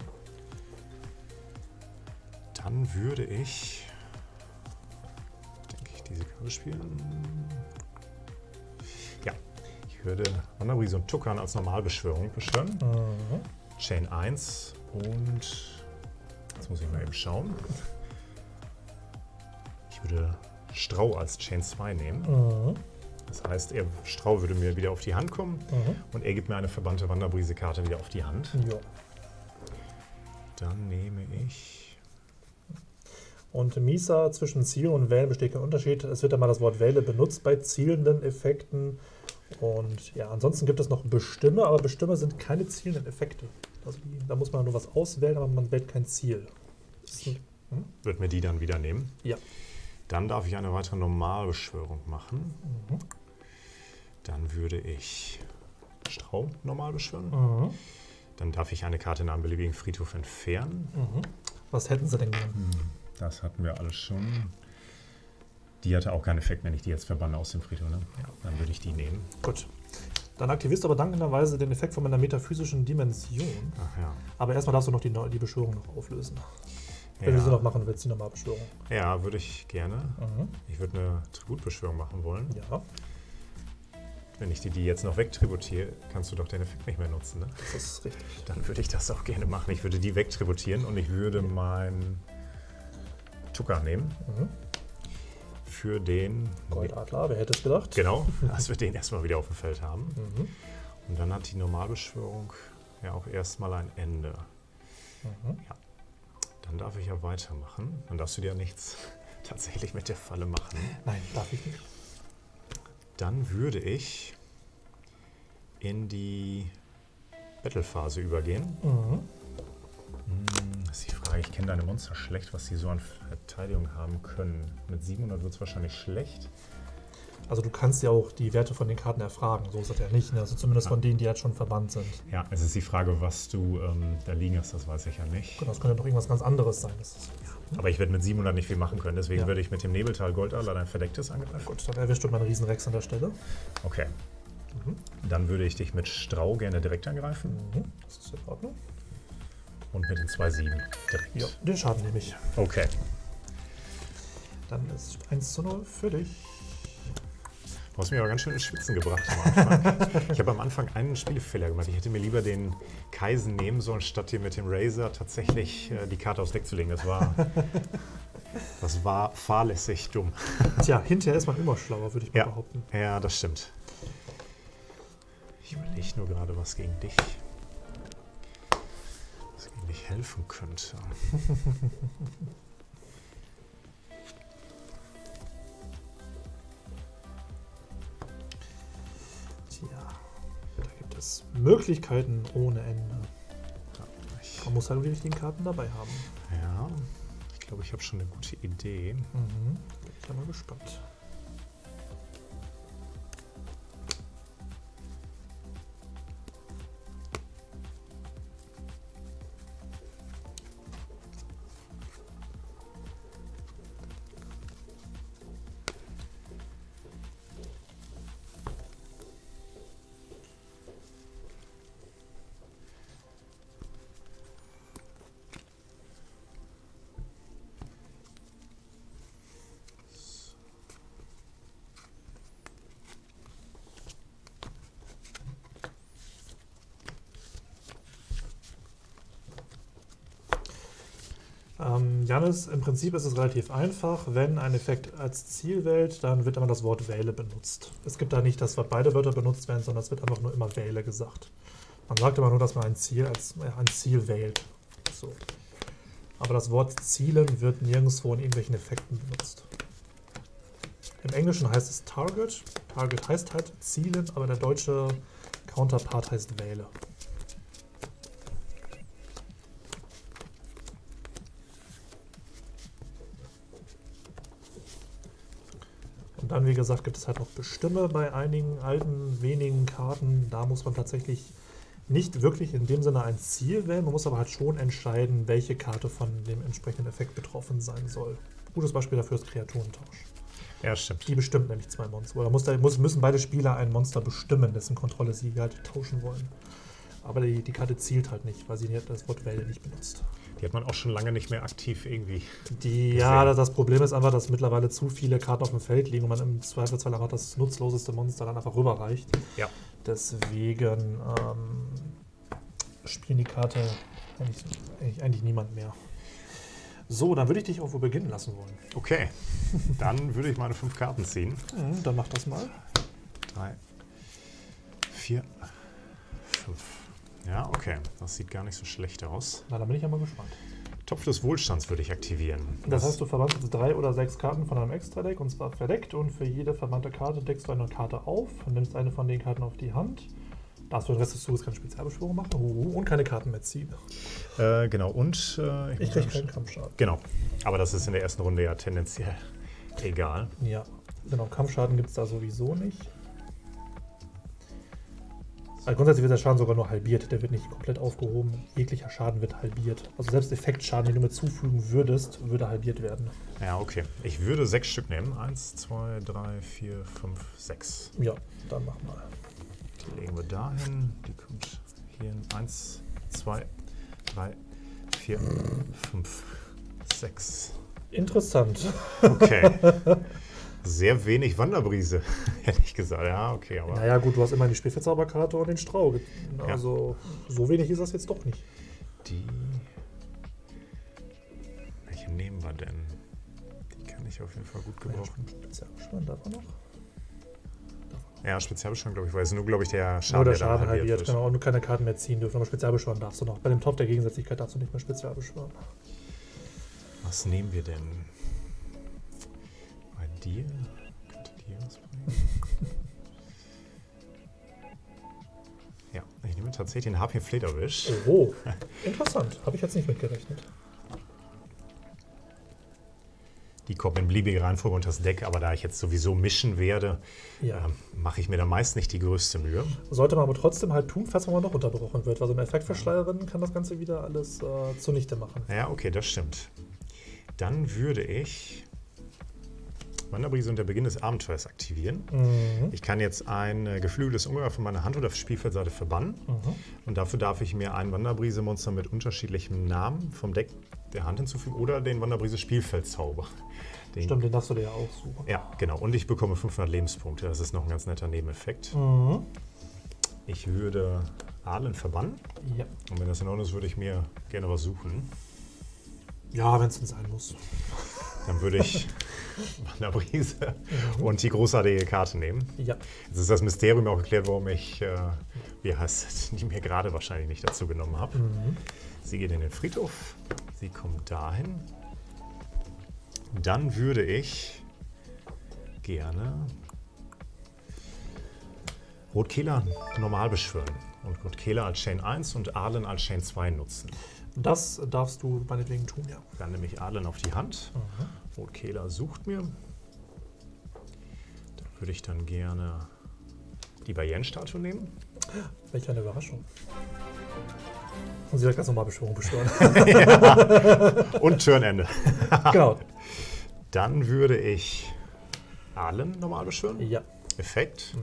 Speaker 3: Dann würde ich, denke ich, diese Karte spielen. Ich würde Wanderbrise und Tuckern als Normalbeschwörung beschwören.
Speaker 2: Mhm.
Speaker 3: Chain 1 und jetzt muss ich mal eben schauen. Ich würde Strau als Chain 2 nehmen.
Speaker 2: Mhm.
Speaker 3: Das heißt, er, Strau würde mir wieder auf die Hand kommen
Speaker 2: Mhm.
Speaker 3: und er gibt mir eine verbannte Wanderbrise-Karte wieder auf die Hand.
Speaker 2: Ja.
Speaker 3: Dann nehme ich.
Speaker 2: Und Misa zwischen Ziel und Wählen besteht kein Unterschied. Es wird einmal das Wort Wähle benutzt bei zielenden Effekten. Und ja, ansonsten gibt es noch Bestimme, aber Bestimme sind keine zielenden Effekte. Also die, da muss man nur was auswählen, aber man wählt kein Ziel. Ein,
Speaker 3: Wird mir die dann wieder nehmen.
Speaker 2: ja.
Speaker 3: Dann darf ich eine weitere Normalbeschwörung machen.
Speaker 2: Mhm.
Speaker 3: Dann würde ich Strau normal beschwören.
Speaker 2: Mhm.
Speaker 3: Dann darf ich eine Karte in einem beliebigen Friedhof entfernen.
Speaker 2: Mhm. Was hätten sie denn gern?
Speaker 3: Das hatten wir alles schon. Die hatte auch keinen Effekt, wenn ich die jetzt verbanne aus dem Friedhof. Ne? Ja, dann würde ich die nehmen.
Speaker 2: Gut. Dann aktivierst du aber dankenderweise den Effekt von meiner metaphysischen Dimension.
Speaker 3: Ach ja.
Speaker 2: Aber erstmal darfst du noch die, die Beschwörung noch auflösen. Wenn du sie noch
Speaker 3: Ja,
Speaker 2: machen willst, die Normalbeschwörung.
Speaker 3: ja würde ich gerne.
Speaker 2: Mhm.
Speaker 3: Ich würde eine Tributbeschwörung machen wollen.
Speaker 2: Ja,
Speaker 3: Wenn ich dir die jetzt noch wegtributiere, kannst du doch den Effekt nicht mehr nutzen. Ne?
Speaker 2: das ist richtig.
Speaker 3: Dann würde ich das auch gerne machen. Ich würde die wegtributieren und ich würde meinen Tucker nehmen
Speaker 2: Mhm.
Speaker 3: Für den.
Speaker 2: Goldadler, wer hätte es gedacht?
Speaker 3: Genau, dass wir den erstmal wieder auf dem Feld haben.
Speaker 2: Mhm.
Speaker 3: Und dann hat die Normalbeschwörung ja auch erstmal ein Ende.
Speaker 2: Mhm.
Speaker 3: Dann darf ich ja weitermachen. Dann darfst du dir ja nichts tatsächlich mit der Falle machen.
Speaker 2: Nein, darf ich nicht.
Speaker 3: Dann würde ich in die Battlephase übergehen.
Speaker 2: Mhm.
Speaker 3: Das ist die Frage, ich kenne deine Monster schlecht, was sie so an Verteidigung haben können. Mit 700 wird es wahrscheinlich schlecht.
Speaker 2: Also du kannst ja auch die Werte von den Karten erfragen, so ist das ja nicht. Ne? Also zumindest von denen, die jetzt schon verbannt sind.
Speaker 3: Ja, es ist die Frage, was du ähm, da liegen hast, das weiß ich ja nicht.
Speaker 2: Genau, das könnte doch irgendwas ganz anderes sein. Ist,
Speaker 3: Aber ich werde mit 700 nicht viel machen können, deswegen
Speaker 2: Ja.
Speaker 3: würde ich mit dem Nebeltal Goldadler dein Verdecktes angreifen.
Speaker 2: gut, dann erwischst du mal einen Riesenrex an der Stelle.
Speaker 3: Okay. Dann würde ich dich mit Strau gerne direkt angreifen.
Speaker 2: Mhm. Das ist in Ordnung.
Speaker 3: Und mit den zwei Sieben direkt.
Speaker 2: Ja, den Schaden nehme ich.
Speaker 3: Okay.
Speaker 2: Dann ist 1 zu 0 für dich.
Speaker 3: Du hast mich aber ganz schön ins Schwitzen gebracht am Anfang. ich habe am Anfang einen Spielfehler gemacht. Ich hätte mir lieber den Kaisen nehmen sollen, statt hier mit dem Razer tatsächlich äh, die Karte aufs Deck zu legen. Das war, das war fahrlässig dumm.
Speaker 2: Tja, hinterher ist man immer schlauer, würde ich mal
Speaker 3: Ja.
Speaker 2: behaupten.
Speaker 3: Ja, das stimmt. Ich überlege nur gerade, was gegen dich, helfen könnte.
Speaker 2: Tja, da gibt es Möglichkeiten ohne Ende. Man muss halt die richtigen Karten dabei haben.
Speaker 3: ja, ich glaube, ich habe schon eine gute Idee.
Speaker 2: Mhm. Bin ich ja mal gespannt. Ähm, Janis, im Prinzip ist es relativ einfach. Wenn ein Effekt als Ziel wählt, dann wird immer das Wort wähle benutzt. Es gibt da nicht das, was beide Wörter benutzt werden, sondern es wird einfach nur immer wähle gesagt. Man sagt immer nur, dass man ein Ziel als äh, ein Ziel wählt. So. Aber das Wort zielen wird nirgendwo in irgendwelchen Effekten benutzt. Im Englischen heißt es Target. Target heißt halt zielen, aber der deutsche Counterpart heißt wähle. Dann, wie gesagt, gibt es halt noch Bestimme bei einigen alten, wenigen Karten. Da muss man tatsächlich nicht wirklich in dem Sinne ein Ziel wählen. Man muss aber halt schon entscheiden, welche Karte von dem entsprechenden Effekt betroffen sein soll. Gutes Beispiel dafür ist Kreaturentausch.
Speaker 3: Ja, stimmt.
Speaker 2: Die bestimmt nämlich zwei Monster. Oder muss, da- muss, müssen beide Spieler ein Monster bestimmen, dessen Kontrolle sie halt tauschen wollen. Aber die, die Karte zielt halt nicht, weil sie das Wort Wähle nicht benutzt.
Speaker 3: Die hat man auch schon lange nicht mehr aktiv irgendwie.
Speaker 2: Die, ja, das- das Problem ist einfach, dass mittlerweile zu viele Karten auf dem Feld liegen und man im Zweifelsfall einfach das nutzloseste Monster dann einfach rüberreicht.
Speaker 3: Ja.
Speaker 2: Deswegen ähm, spielen die Karte eigentlich, eigentlich, eigentlich niemand mehr. So, dann würde ich dich auch wohl beginnen lassen wollen.
Speaker 3: Okay, dann würde ich meine fünf Karten ziehen.
Speaker 2: Mhm, dann mach das mal.
Speaker 3: Drei, vier, fünf. Ja, okay. Das sieht gar nicht so schlecht aus.
Speaker 2: Na, dann bin ich ja mal gespannt.
Speaker 3: Topf des Wohlstands würde ich aktivieren.
Speaker 2: Das heißt, du verbannst jetzt drei oder sechs Karten von einem Extra-Deck und zwar verdeckt und für jede verbannte Karte deckst du eine Karte auf und nimmst eine von den Karten auf die Hand. Darfst du den Rest des Zuges keine Spezialbeschwörung machen uh, und keine Karten mehr ziehen.
Speaker 3: Äh, genau, und äh,
Speaker 2: Ich
Speaker 3: muss
Speaker 2: krieg
Speaker 3: mal
Speaker 2: keinen Kampfschaden.
Speaker 3: Genau. Aber das ist in der ersten Runde ja tendenziell egal.
Speaker 2: Ja, genau. Kampfschaden gibt es da sowieso nicht. Also grundsätzlich wird der Schaden sogar nur halbiert. Der wird nicht komplett aufgehoben. Jeglicher Schaden wird halbiert. Also selbst Effektschaden, den du mir zufügen würdest, würde halbiert werden.
Speaker 3: Ja, okay. Ich würde sechs Stück nehmen. Eins, zwei, drei, vier, fünf, sechs.
Speaker 2: Ja, dann mach mal.
Speaker 3: Die legen wir dahin. Die kommt hier hin. Eins, zwei, drei, vier, fünf, sechs.
Speaker 2: Interessant.
Speaker 3: Okay. Sehr wenig Wanderbrise, hätte ich gesagt. Ja, okay, aber
Speaker 2: Naja, gut, du hast immer die Spielverzauberkarte und den Strau. Also, so wenig ist das jetzt doch nicht.
Speaker 3: die. Welche nehmen wir denn? Die kann ich auf jeden Fall gut gebrauchen.
Speaker 2: Spezialbeschwören darf er noch?
Speaker 3: Ja, Spezialbeschwörung, glaube ich, weil es nur, glaube ich, der Schaden,
Speaker 2: Nur der
Speaker 3: dann
Speaker 2: Schaden halbiert,
Speaker 3: wird.
Speaker 2: genau. Und du keine Karten mehr ziehen dürfen. Aber Spezialbeschwören darfst du noch. Bei dem Top der Gegensätzlichkeit darfst du nicht mehr Spezialbeschwören.
Speaker 3: Was nehmen wir denn? Dir? Könnte dir was bringen? ja, ich nehme tatsächlich den HP Flederwisch.
Speaker 2: Oh, interessant. Habe ich jetzt nicht mitgerechnet.
Speaker 3: Die kommen in beliebige Reihenfolge unter das Deck, aber da ich jetzt sowieso mischen werde,
Speaker 2: Ja.
Speaker 3: ähm, mache ich mir da meist nicht die größte Mühe.
Speaker 2: Sollte man aber trotzdem halt tun, falls man mal noch unterbrochen wird. Weil so eine Effektverschleierin kann das Ganze wieder alles äh, zunichte machen.
Speaker 3: Ja, okay, das stimmt. Dann würde ich Wanderbrise und der Beginn des Abenteuers aktivieren. Ich kann jetzt ein äh, geflügeltes Ungeheuer von meiner Hand oder Spielfeldseite verbannen. Und dafür darf ich mir ein Wanderbrise-Monster mit unterschiedlichem Namen vom Deck der Hand hinzufügen oder den Wanderbrise-Spielfeldzauber. Den
Speaker 2: Stimmt, den darfst du dir ja aussuchen.
Speaker 3: ja, genau. Und ich bekomme 500 Lebenspunkte. Das ist noch ein ganz netter Nebeneffekt.
Speaker 2: Mhm.
Speaker 3: Ich würde Adlen verbannen.
Speaker 2: Ja,
Speaker 3: Und wenn das in Ordnung ist, würde ich mir gerne was suchen.
Speaker 2: ja wenn es denn sein muss.
Speaker 3: Dann würde ich Wanderbrise und die großartige Karte nehmen.
Speaker 2: Ja.
Speaker 3: Jetzt ist das Mysterium auch erklärt, warum ich, äh, wie heißt es, die mir gerade wahrscheinlich nicht dazu genommen habe. Sie geht in den Friedhof. Sie kommt dahin. Dann würde ich gerne Rotkehler normal beschwören. Und Rotkehler als Chain 1 und Arlen als Chain 2 nutzen.
Speaker 2: Das darfst du meinetwegen tun, ja.
Speaker 3: Dann nehme ich Arlen auf die Hand. Rotkehler sucht mir. Da würde ich dann gerne die Bayern-Statue nehmen.
Speaker 2: Welch eine Überraschung. Und sie hat ganz normal Beschwörung beschwören.
Speaker 3: Und Turnende.
Speaker 2: genau.
Speaker 3: Dann würde ich Arlen normal beschwören.
Speaker 2: Ja.
Speaker 3: Effekt.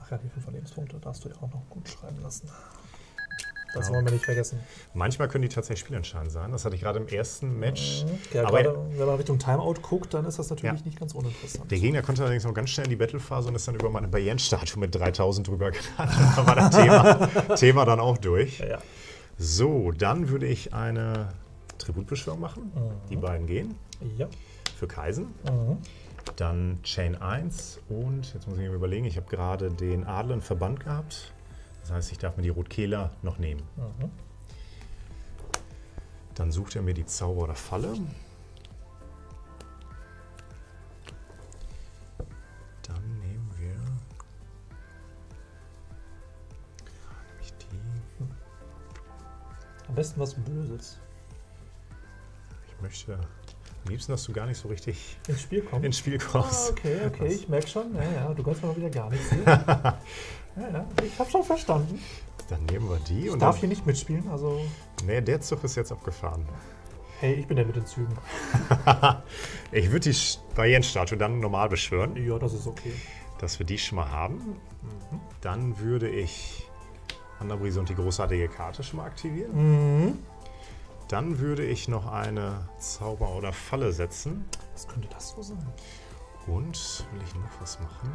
Speaker 2: Ach ja, die 5 Lebenspunkte darfst du ja auch noch gut schreiben lassen. Das wollen wir nicht vergessen.
Speaker 3: Manchmal können die tatsächlich spielentscheidend sein. Das hatte ich gerade im ersten Match.
Speaker 2: Ja,
Speaker 3: Aber
Speaker 2: gerade wenn man Richtung Timeout guckt, dann ist das natürlich
Speaker 3: Ja.
Speaker 2: nicht ganz uninteressant.
Speaker 3: der Gegner konnte allerdings noch ganz schnell in die Battlephase und ist dann über meine Bayern-Statue mit 3000 drüber gelandet. Da war das Thema, Thema dann auch durch.
Speaker 2: Ja.
Speaker 3: So, dann würde ich eine Tributbeschwörung machen. Die beiden gehen
Speaker 2: ja.
Speaker 3: für Kaisen.
Speaker 2: Mhm.
Speaker 3: Dann Chain 1 und jetzt muss ich mir überlegen, ich habe gerade den Adler im Verband gehabt. Das heißt, ich darf mir die Rotkehler noch nehmen.
Speaker 2: Mhm.
Speaker 3: Dann sucht er mir die Zauber oder Falle. Dann nehmen wir nämlich die.
Speaker 2: Am besten was Böses.
Speaker 3: Ich möchte am liebsten, dass du gar nicht so richtig
Speaker 2: Ins Spiel kommt.
Speaker 3: ins Spiel
Speaker 2: Ah,
Speaker 3: kommst.
Speaker 2: okay, okay, ich merke schon. Ja, ja, du kannst mal wieder gar nichts sehen. ja, ja, ich habe schon verstanden.
Speaker 3: Dann nehmen wir die
Speaker 2: Ich
Speaker 3: und
Speaker 2: darf hier nicht mitspielen, also
Speaker 3: Nee, der Zug ist jetzt abgefahren.
Speaker 2: hey, ich bin der mit den Zügen.
Speaker 3: Ich würde die Bayern-Statue dann normal beschwören.
Speaker 2: Ja, das ist okay.
Speaker 3: dass wir die schon mal haben. Dann würde ich Wanderbrise und die großartige Karte schon mal aktivieren.
Speaker 2: Mhm.
Speaker 3: Dann würde ich noch eine Zauber oder Falle setzen.
Speaker 2: Was könnte das so sein?
Speaker 3: Und will ich noch was machen?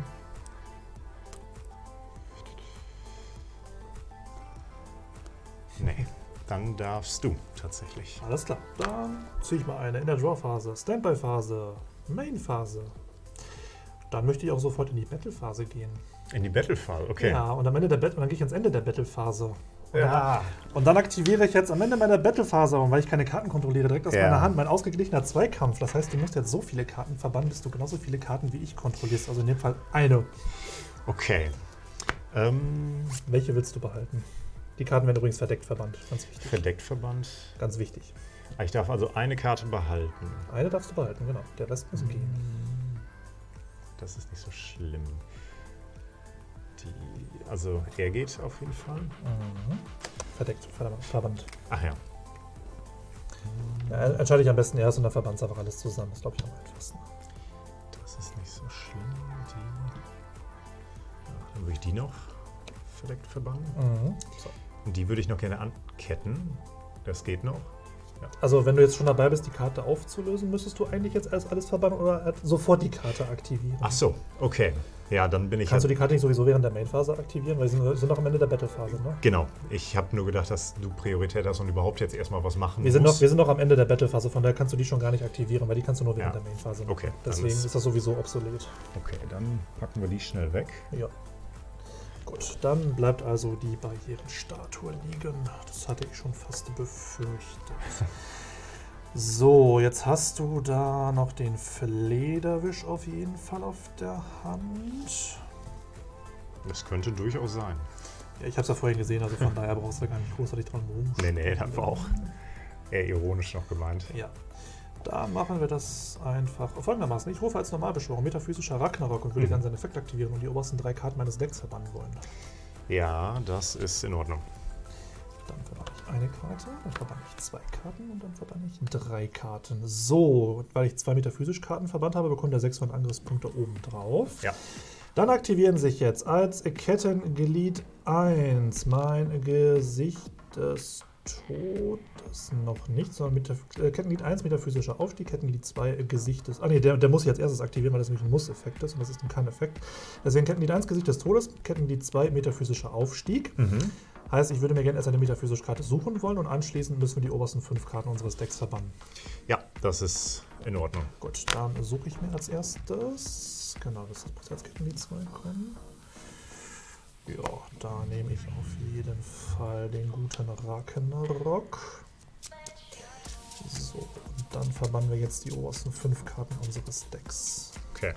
Speaker 3: Nee, dann darfst du tatsächlich.
Speaker 2: Alles klar. Dann ziehe ich mal eine in der Draw-Phase, Standby-Phase, Main-Phase. Dann möchte ich auch sofort in die Battle-Phase gehen.
Speaker 3: In die Battle-Phase, okay.
Speaker 2: Ja, und am Ende der Battle, dann gehe ich ans Ende der Battle-Phase. Und,
Speaker 3: Ja.
Speaker 2: dann, und dann aktiviere ich jetzt am Ende meiner Battle-Phase, und weil ich keine Karten kontrolliere, direkt aus
Speaker 3: Ja.
Speaker 2: meiner Hand mein ausgeglichener Zweikampf. Das heißt, du musst jetzt so viele Karten verbannen, bis du genauso viele Karten wie ich kontrollierst. Also in dem Fall eine.
Speaker 3: Okay. Ähm,
Speaker 2: Welche willst du behalten? Die Karten werden übrigens verdeckt verbannt. Ganz wichtig.
Speaker 3: verdeckt Verband.
Speaker 2: Ganz wichtig.
Speaker 3: Ich darf also eine Karte behalten.
Speaker 2: Eine darfst du behalten, genau. Der Rest muss gehen.
Speaker 3: Das ist nicht so schlimm. Also er geht auf jeden Fall.
Speaker 2: Mhm. Verdeckt, verbannt.
Speaker 3: Ach ja.
Speaker 2: Ja, entscheide ich am besten erst und dann verbandst einfach alles zusammen. Das glaube ich am einfachsten.
Speaker 3: Das ist nicht so schlimm. Die, ja, dann würde ich die noch verdeckt verbannen.
Speaker 2: Mhm. So.
Speaker 3: Und die würde ich noch gerne anketten. Das geht noch.
Speaker 2: Also, wenn du jetzt schon dabei bist, die Karte aufzulösen, müsstest du eigentlich jetzt erst alles verbannen oder sofort die Karte aktivieren.
Speaker 3: Ach so, okay. Ja, dann bin ich.
Speaker 2: Kannst du die Karte nicht sowieso während der Main-Phase aktivieren, weil sie sind, noch am Ende der Battle-Phase, ne?
Speaker 3: Genau. Ich habe nur gedacht, dass du Priorität hast und überhaupt jetzt erstmal was machen
Speaker 2: Wir sind, noch,
Speaker 3: musst.
Speaker 2: wir sind noch am Ende der Battle-Phase, von daher kannst du die schon gar nicht aktivieren, weil die kannst du nur während
Speaker 3: Ja.
Speaker 2: der Main-Phase machen.
Speaker 3: Okay,
Speaker 2: Deswegen
Speaker 3: ist-
Speaker 2: ist das sowieso obsolet.
Speaker 3: Okay, dann packen wir die schnell weg.
Speaker 2: Ja. Gut, dann bleibt also die Barrierenstatue liegen. Das hatte ich schon fast befürchtet. So, jetzt hast du da noch den Flederwisch auf jeden Fall auf der Hand.
Speaker 3: Das könnte durchaus sein.
Speaker 2: Ja, ich habe es ja vorhin gesehen, also von daher brauchst du gar nicht großartig dran rum.
Speaker 3: Nee, nee, das war auch eher ironisch noch gemeint.
Speaker 2: Ja. Da machen wir das einfach folgendermaßen. Ich rufe als Normalbeschwörung metaphysischer Ragnarok und würde
Speaker 3: Mhm.
Speaker 2: dann seinen Effekt aktivieren und die obersten drei Karten meines Decks verbannen wollen.
Speaker 3: Ja, das ist in Ordnung.
Speaker 2: Dann verbanne ich eine Karte, dann verbanne ich zwei Karten und dann verbanne ich drei Karten. So, weil ich zwei metaphysisch Karten verbannt habe, bekommt er sechs von Angriffspunkte oben drauf.
Speaker 3: Ja.
Speaker 2: Dann aktivieren sich jetzt als Kettenglied 1 mein Gesicht des Todes noch nicht, sondern mit äh, Kettenglied 1 metaphysischer Aufstieg, Kettenglied 2 äh, Gesicht des. Ah ne, der, der muss ich als erstes aktivieren, weil das nämlich ein Muss-Effekt ist und das ist ein Kann-Effekt. Deswegen Kettenglied 1 Gesicht des Todes, Kettenglied 2 metaphysischer Aufstieg.
Speaker 3: Mhm.
Speaker 2: Heißt, ich würde mir gerne erst eine metaphysische Karte suchen wollen und anschließend müssen wir die obersten fünf Karten unseres Decks verbannen.
Speaker 3: Ja, das ist in Ordnung.
Speaker 2: Gut, dann suche ich mir als erstes. Genau, das muss als Kettenglied 2 kommen. Ja, da nehme ich auf jeden Fall den guten Rakenrock. So, und dann verbannen wir jetzt die obersten fünf Karten unseres Decks.
Speaker 3: Okay.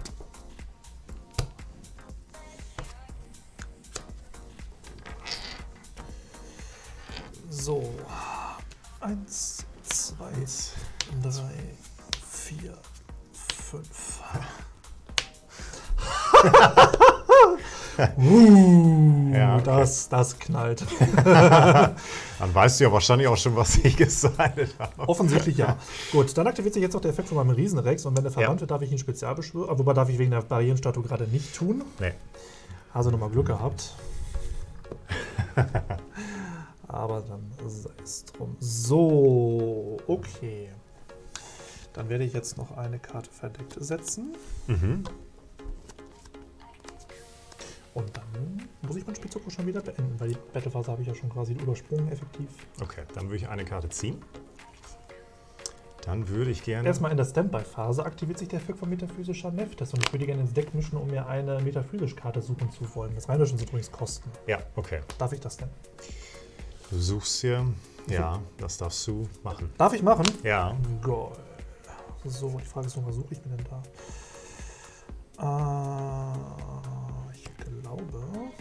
Speaker 2: So, eins, zwei, drei, vier, fünf. uh,
Speaker 3: Ja, okay.
Speaker 2: das, das knallt.
Speaker 3: Dann weißt du ja wahrscheinlich auch schon, was ich gesagt habe.
Speaker 2: Offensichtlich ja. Gut, dann aktiviert sich jetzt noch der Effekt von meinem Riesenrex und wenn er verwandt
Speaker 3: Ja.
Speaker 2: wird, darf ich ihn spezial beschwören. Wobei darf ich wegen der Barrierenstatue gerade nicht tun.
Speaker 3: Nee.
Speaker 2: Also nochmal Glück gehabt. Aber dann sei es drum. So, okay. Dann werde ich jetzt noch eine Karte verdeckt setzen.
Speaker 3: Mhm.
Speaker 2: Und dann muss ich meinen Spielzug schon wieder beenden, weil die Battlephase habe ich ja schon quasi übersprungen, effektiv.
Speaker 3: Okay, dann würde ich eine Karte ziehen. Dann würde ich gerne.
Speaker 2: Erstmal in der Standby-Phase aktiviert sich der Effekt von metaphysischer Nephtes und ich würde gerne ins Deck mischen, um mir eine metaphysisch Karte suchen zu wollen. Das Reinmischen sind übrigens Kosten.
Speaker 3: Ja, okay.
Speaker 2: Darf ich das denn?
Speaker 3: Du suchst hier. Ja, das darfst du machen.
Speaker 2: Darf ich machen?
Speaker 3: Ja.
Speaker 2: Geil. So, die Frage ist nur, was suche ich mir denn da? Äh, glaube,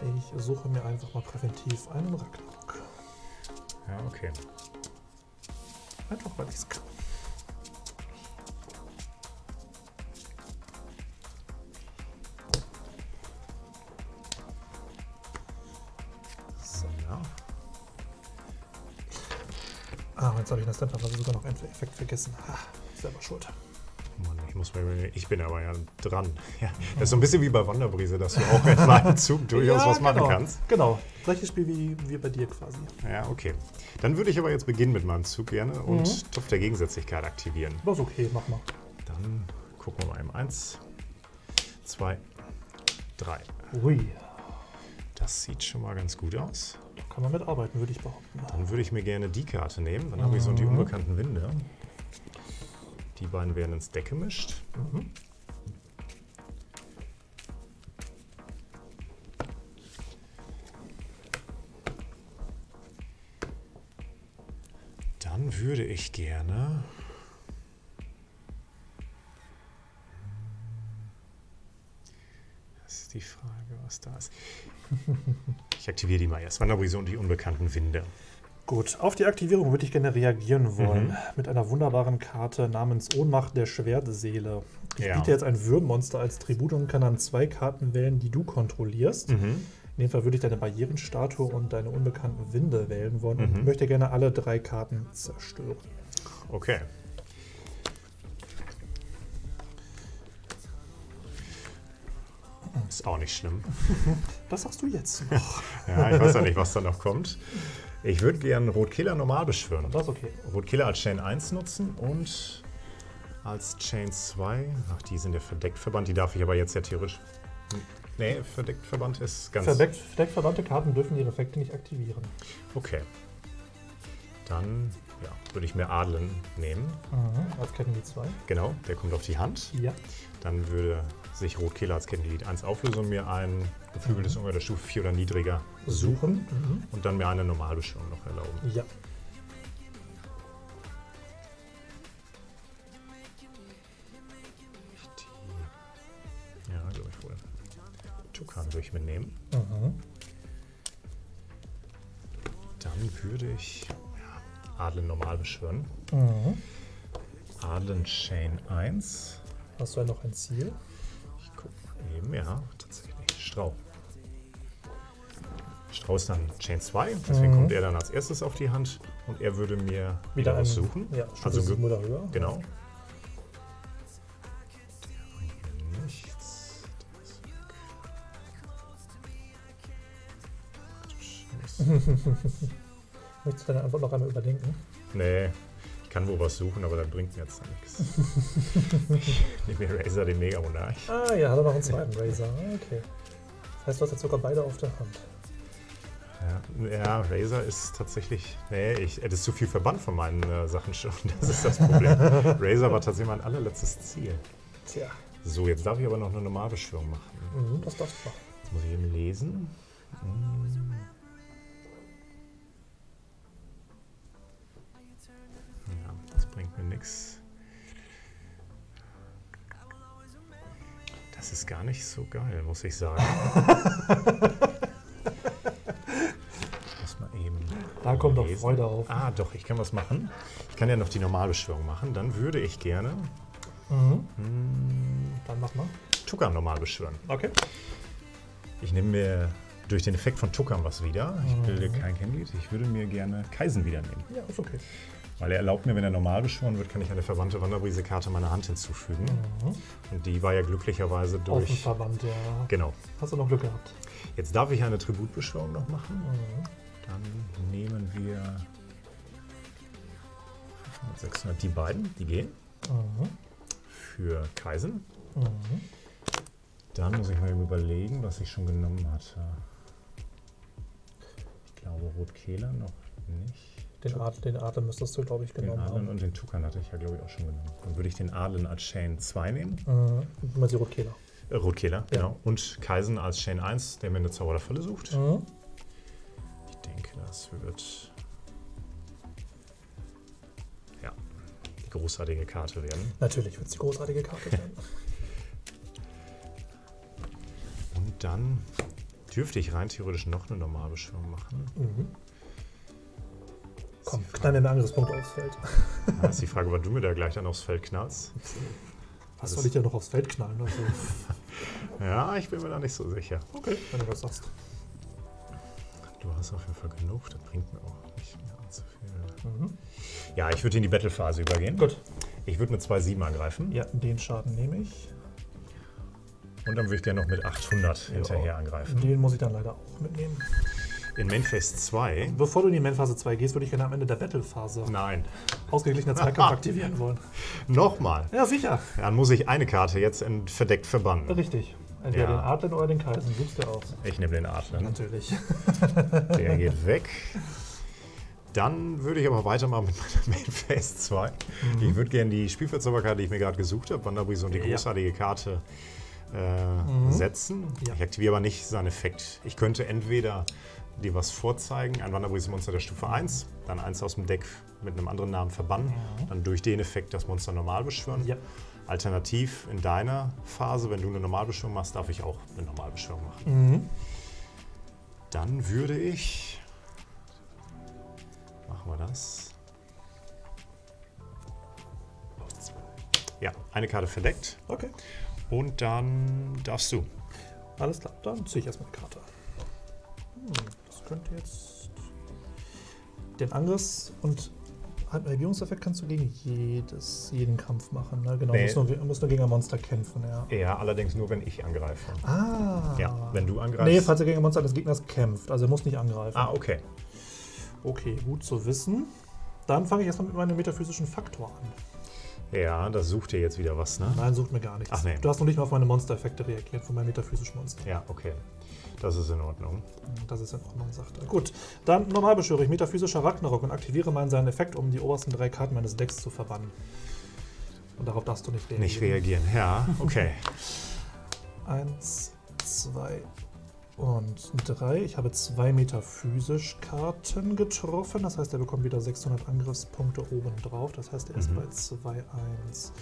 Speaker 2: ich suche mir einfach mal präventiv einen Ragnarok.
Speaker 3: Ja, okay.
Speaker 2: Einfach weil ich es kann.
Speaker 3: So, ja.
Speaker 2: Ah, jetzt habe ich in der Standby-Phase sogar noch einen Effekt vergessen. Ha, selber schuld.
Speaker 3: Muss mal. Ich bin aber ja dran. Ja, das ist so ein bisschen wie bei Wanderbrise, dass du auch in einem Zug durchaus was machen
Speaker 2: genau.
Speaker 3: kannst.
Speaker 2: Genau. Gleiches Spiel wie, wie bei dir quasi.
Speaker 3: Ja, okay. Dann würde ich aber jetzt beginnen mit meinem Zug gerne und
Speaker 2: Mhm.
Speaker 3: Topf der Gegensätzlichkeit aktivieren.
Speaker 2: Aber ist okay, mach mal.
Speaker 3: Dann gucken wir mal eben. Eins, zwei, drei.
Speaker 2: Ui,
Speaker 3: Das sieht schon mal ganz gut aus.
Speaker 2: da kann man mitarbeiten, würde ich behaupten.
Speaker 3: Dann würde ich mir gerne die Karte nehmen. Dann habe ich so die unbekannten Winde. Die beiden werden ins Deck gemischt.
Speaker 2: Mhm.
Speaker 3: Dann würde ich gerne. Das ist die Frage, was da ist. Ich aktiviere die mal erst. Wanderbrise und die unbekannten Winde.
Speaker 2: Gut, auf die Aktivierung würde ich gerne reagieren wollen.
Speaker 3: Mhm.
Speaker 2: Mit einer wunderbaren Karte namens Ohnmacht der Schwertseele. Ich
Speaker 3: Ja.
Speaker 2: biete jetzt ein Würmmonster als Tribut und kann dann zwei Karten wählen, die du kontrollierst.
Speaker 3: Mhm.
Speaker 2: In dem Fall würde ich deine Barrierenstatue und deine unbekannten Winde wählen wollen und
Speaker 3: Mhm.
Speaker 2: möchte gerne alle drei Karten zerstören.
Speaker 3: Okay. Ist auch nicht schlimm.
Speaker 2: Was sagst du jetzt noch?
Speaker 3: Ja, ich weiß ja nicht, was da noch kommt. Ich würde gerne Rotkiller normal beschwören.
Speaker 2: Das ist okay.
Speaker 3: Rotkiller als Chain 1 nutzen und als Chain 2. Ach, die sind ja verdeckt verbannt. Die darf ich aber jetzt ja theoretisch. Nee, verdeckt verbannt ist ganz.
Speaker 2: Verdeckt, verdeckt verwandte Karten dürfen ihre Effekte nicht aktivieren.
Speaker 3: Okay. Dann ja, würde ich mir Adlen nehmen.
Speaker 2: Mhm. Als Kettenglied 2.
Speaker 3: Genau, der kommt auf die Hand.
Speaker 2: Ja.
Speaker 3: Dann würde sich Rotkiller als Kettenglied 1 auflösen und mir ein geflügeltes Ungar der Stufe 4 oder niedriger suchen
Speaker 2: Mhm.
Speaker 3: und dann mir eine Normalbeschwörung noch erlauben.
Speaker 2: Ja.
Speaker 3: Die, ja, glaube ich wohl. Tukan würde ich mitnehmen.
Speaker 2: Mhm.
Speaker 3: Dann würde ich ja, Adlen normal beschwören.
Speaker 2: Mhm.
Speaker 3: Adlen Chain 1.
Speaker 2: Hast du ja noch ein Ziel?
Speaker 3: Eben, ja, tatsächlich. Strauch. Strauß dann Chain 2, deswegen
Speaker 2: Mhm.
Speaker 3: kommt er dann als erstes auf die Hand und er würde mir wieder,
Speaker 2: ein-
Speaker 3: was suchen.
Speaker 2: Ja,
Speaker 3: also
Speaker 2: höher.
Speaker 3: genau. Ist.
Speaker 2: Möchtest du deine Antwort noch einmal überdenken?
Speaker 3: Nee, ich kann wohl was suchen, aber das bringt mir jetzt nichts. Ich nehme mir Razer den Mega Monarch.
Speaker 2: Ah, ja, hat er noch einen zweiten Razer. Ah, Okay. Das heißt, du hast jetzt sogar beide auf der Hand.
Speaker 3: Ja, ja, Razer ist tatsächlich. Nee, ich, das ist zu viel verbannt von meinen äh, Sachen schon. Das ist das Problem. Razer war tatsächlich mein allerletztes Ziel.
Speaker 2: Tja,
Speaker 3: So, jetzt darf ich aber noch eine Normalbeschwörung machen.
Speaker 2: mhm, das darfst du machen.
Speaker 3: Jetzt muss ich eben lesen. Mm. Nichts. Das ist gar nicht so geil, muss ich sagen. Mal eben.
Speaker 2: Da kommt doch. Freude auf.
Speaker 3: Ah, doch, ich kann was machen. Ich kann ja noch die Normalbeschwörung machen. Dann würde ich gerne
Speaker 2: Mhm.
Speaker 3: hm,
Speaker 2: Dann mach mal.
Speaker 3: Tukan normal beschwören.
Speaker 2: Okay.
Speaker 3: Ich nehme mir durch den Effekt von Tukan was wieder. Ich
Speaker 2: Mhm.
Speaker 3: bilde kein Kennlied. Ich würde mir gerne Kaisen wieder nehmen.
Speaker 2: Ja, ist okay.
Speaker 3: Weil er erlaubt mir, wenn er normal beschworen wird, kann ich eine verwandte Wanderbrise-Karte meiner Hand hinzufügen.
Speaker 2: Mhm.
Speaker 3: Und die war ja glücklicherweise durch.
Speaker 2: Verband, ja.
Speaker 3: Genau.
Speaker 2: Hast du noch Glück gehabt.
Speaker 3: Jetzt darf ich eine Tributbeschwörung noch machen.
Speaker 2: Mhm.
Speaker 3: Dann nehmen wir 500, 600, die beiden, die gehen.
Speaker 2: Mhm.
Speaker 3: Für Kaisen.
Speaker 2: Mhm.
Speaker 3: Dann muss ich mal überlegen, was ich schon genommen hatte. Ich glaube Rotkehler noch nicht.
Speaker 2: Den, Ad, den Adler müsstest du, glaube ich,
Speaker 3: Den
Speaker 2: genommen
Speaker 3: Adlen
Speaker 2: haben.
Speaker 3: und den Tukan hatte ich ja, glaube ich, auch schon genommen. Dann würde ich den Adlen als Chain 2 nehmen.
Speaker 2: Mhm. Mal die Rotkehler.
Speaker 3: Äh, Rotkehler,
Speaker 2: Ja.
Speaker 3: genau. Und Kaisen als Chain 1, der mir eine Zaubererfalle sucht.
Speaker 2: Mhm.
Speaker 3: Ich denke, das wird ja, die großartige Karte werden.
Speaker 2: Natürlich wird es die großartige Karte werden.
Speaker 3: Und dann dürfte ich rein theoretisch noch eine Normalbeschwörung machen.
Speaker 2: Mhm. Komm, knall mir einen Angriffspunkt aufs Feld.
Speaker 3: Da ist die Frage, wann du mir da gleich dann aufs Feld knallst.
Speaker 2: Was soll ich ja noch aufs Feld knallen? Also,
Speaker 3: Ja, ich bin mir da nicht so sicher.
Speaker 2: okay, wenn du das sagst.
Speaker 3: Du hast auf jeden Fall genug, das bringt mir auch nicht mehr allzu viel.
Speaker 2: Mhm.
Speaker 3: Ja, ich würde in die Battle-Phase übergehen.
Speaker 2: Gut.
Speaker 3: Ich würde mit 2,7 angreifen.
Speaker 2: Ja, den Schaden nehme ich.
Speaker 3: Und dann würde ich gerne noch mit 800 hinterher angreifen.
Speaker 2: Den muss ich dann leider auch mitnehmen.
Speaker 3: In Mainphase 2.
Speaker 2: Bevor du in die Main-Phase 2 gehst, würde ich gerne am Ende der Battle-Phase
Speaker 3: Nein.
Speaker 2: ausgeglichener Zweikampf aktivieren wollen.
Speaker 3: Nochmal.
Speaker 2: Ja, sicher.
Speaker 3: Dann muss ich eine Karte jetzt in verdeckt verbannen.
Speaker 2: Richtig. Entweder
Speaker 3: Ja.
Speaker 2: den Adlen oder den Kaisen. Suchst dir aus.
Speaker 3: Ich nehme den Adler.
Speaker 2: Natürlich.
Speaker 3: Der geht weg. Dann würde ich aber weitermachen mit meiner Mainphase 2. Ich würde gerne die Spielfeldzauberkarte, die ich mir gerade gesucht habe, Wanderbrise und die
Speaker 2: Ja. Mhm.
Speaker 3: großartige Karte äh, setzen.
Speaker 2: Ja.
Speaker 3: Ich aktiviere aber nicht seinen Effekt. Ich könnte entweder dir was vorzeigen, ein Wanderbrise-Monster der Stufe 1, dann eins aus dem Deck mit einem anderen Namen verbannen, dann durch den Effekt das Monster normal beschwören.
Speaker 2: Mhm. Ja.
Speaker 3: Alternativ in deiner Phase, wenn du eine Normalbeschwörung machst, darf ich auch eine Normalbeschwörung machen.
Speaker 2: Mhm.
Speaker 3: Dann würde ich. Machen wir das. Ja, eine Karte verdeckt.
Speaker 2: Okay.
Speaker 3: Und dann darfst du.
Speaker 2: Alles klar. Dann ziehe ich erstmal die Karte. Hm, könnte jetzt. Den Angriffs- und Halbregierungseffekt kannst du gegen jedes, jeden Kampf machen. Ne? Genau,
Speaker 3: Nee.
Speaker 2: musst, nur, musst nur gegen ein Monster kämpfen, ja.
Speaker 3: Ja, allerdings nur, wenn ich angreife.
Speaker 2: Ah.
Speaker 3: Ja, wenn du angreifst.
Speaker 2: Nee, falls er gegen ein Monster des Gegners kämpft. Also er muss nicht angreifen.
Speaker 3: ah, okay.
Speaker 2: Okay, gut zu wissen. Dann fange ich erstmal mit meinem metaphysischen Faktor an.
Speaker 3: Ja, das sucht dir jetzt wieder was, ne?
Speaker 2: Nein, sucht mir gar nichts.
Speaker 3: Ach, nee.
Speaker 2: Du hast noch nicht mal auf meine Monster-Effekte reagiert von meinem metaphysischen Monster.
Speaker 3: Ja, okay. Das ist in Ordnung.
Speaker 2: Das ist in Ordnung, sagt er. Gut, dann normal beschwöre ich metaphysischer Ragnarok und aktiviere meinen seinen Effekt, um die obersten drei Karten meines Decks zu verbannen. Und darauf darfst du nicht reagieren.
Speaker 3: Nicht reagieren. Ja, okay.
Speaker 2: Eins, zwei und drei. Ich habe zwei metaphysisch Karten getroffen. Das heißt, er bekommt wieder 600 Angriffspunkte oben drauf. Das heißt, er ist
Speaker 3: Mhm.
Speaker 2: bei 2-1.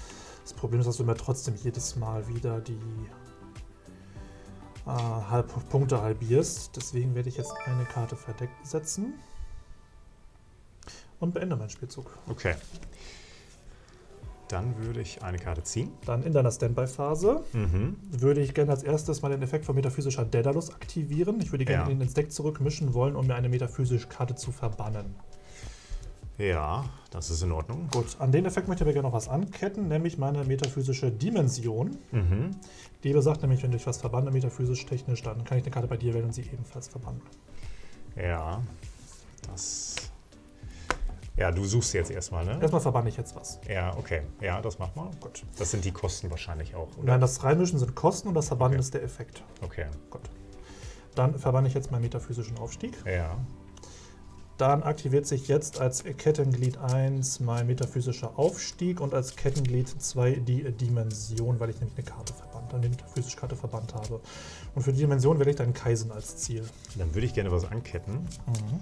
Speaker 2: Das Problem ist, dass du mir trotzdem jedes Mal wieder die äh, halb Punkte halbierst. Deswegen werde ich jetzt eine Karte verdeckt setzen. Und beende meinen Spielzug.
Speaker 3: Okay. Dann würde ich eine Karte ziehen.
Speaker 2: Dann in deiner Standby-Phase
Speaker 3: Mhm.
Speaker 2: würde ich gerne als erstes mal den Effekt von metaphysischer Daedalus aktivieren. Ich würde gerne
Speaker 3: Ja.
Speaker 2: ihn ins Deck zurückmischen wollen, um mir eine metaphysische Karte zu verbannen.
Speaker 3: Ja, das ist in Ordnung.
Speaker 2: Gut, an den Effekt möchte ich aber gerne noch was anketten, nämlich meine metaphysische Dimension.
Speaker 3: Mhm.
Speaker 2: Die besagt nämlich, wenn du dich was verbanne, metaphysisch technisch, dann kann ich eine Karte bei dir wählen und sie ebenfalls verbannen.
Speaker 3: Ja, das. Ja, du suchst jetzt erstmal, ne?
Speaker 2: Erstmal verbanne ich jetzt was.
Speaker 3: Ja, okay. Ja, das mach mal.
Speaker 2: Gut.
Speaker 3: Das sind die Kosten wahrscheinlich auch, oder?
Speaker 2: Nein, das Reinmischen sind Kosten und das Verbannen
Speaker 3: Okay.
Speaker 2: ist der Effekt.
Speaker 3: Okay.
Speaker 2: Gut. Dann verbanne ich jetzt meinen metaphysischen Aufstieg.
Speaker 3: Ja.
Speaker 2: Dann aktiviert sich jetzt als Kettenglied 1 mein metaphysischer Aufstieg und als Kettenglied 2 die Dimension, weil ich nämlich eine Karte verbannt, eine metaphysische Karte verbannt habe. Und für die Dimension wähle ich dann Kaisen als Ziel.
Speaker 3: Dann würde ich gerne was anketten.
Speaker 2: Mhm.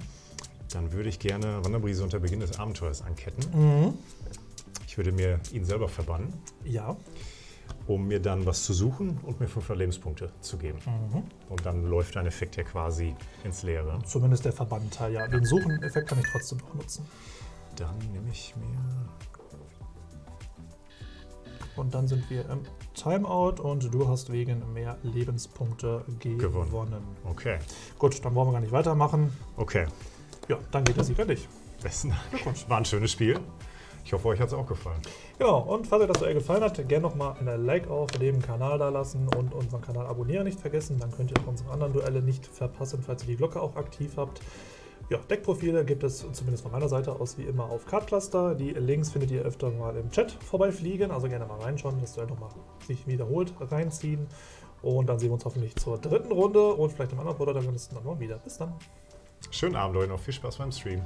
Speaker 3: Dann würde ich gerne Wanderbrise unter Beginn des Abenteuers anketten.
Speaker 2: Mhm.
Speaker 3: Ich würde mir ihn selber verbannen,
Speaker 2: Ja.
Speaker 3: um mir dann was zu suchen und mir 500 Lebenspunkte zu geben.
Speaker 2: Mhm.
Speaker 3: Und dann läuft dein Effekt ja quasi ins Leere.
Speaker 2: Zumindest der Verbannteil, ja. Den Suchen-Effekt kann ich trotzdem noch nutzen.
Speaker 3: Dann nehme ich mir.
Speaker 2: Und dann sind wir im Timeout und du hast wegen mehr Lebenspunkte gewonnen.
Speaker 3: Gewonnen. Okay.
Speaker 2: Gut, dann wollen wir gar nicht weitermachen.
Speaker 3: Okay.
Speaker 2: Ja, dann geht der Sieg an dich.
Speaker 3: Besten Dank.
Speaker 2: Glückwunsch.
Speaker 3: War ein schönes Spiel. Ich hoffe, euch hat es auch gefallen.
Speaker 2: Genau, und falls euch das Duell gefallen hat, gerne nochmal ein Like auf dem Kanal da lassen und unseren Kanal abonnieren nicht vergessen. Dann könnt ihr auch unsere anderen Duelle nicht verpassen, falls ihr die Glocke auch aktiv habt. Ja, Deckprofile gibt es zumindest von meiner Seite aus wie immer auf Cardcluster. Die Links findet ihr öfter mal im Chat vorbeifliegen, also gerne mal reinschauen, das Duell nochmal sich wiederholt reinziehen. Und dann sehen wir uns hoffentlich zur dritten Runde und vielleicht im anderen Protagonisten dann mal wieder. Bis dann.
Speaker 3: Schönen Abend, Leute. Noch viel Spaß beim Stream.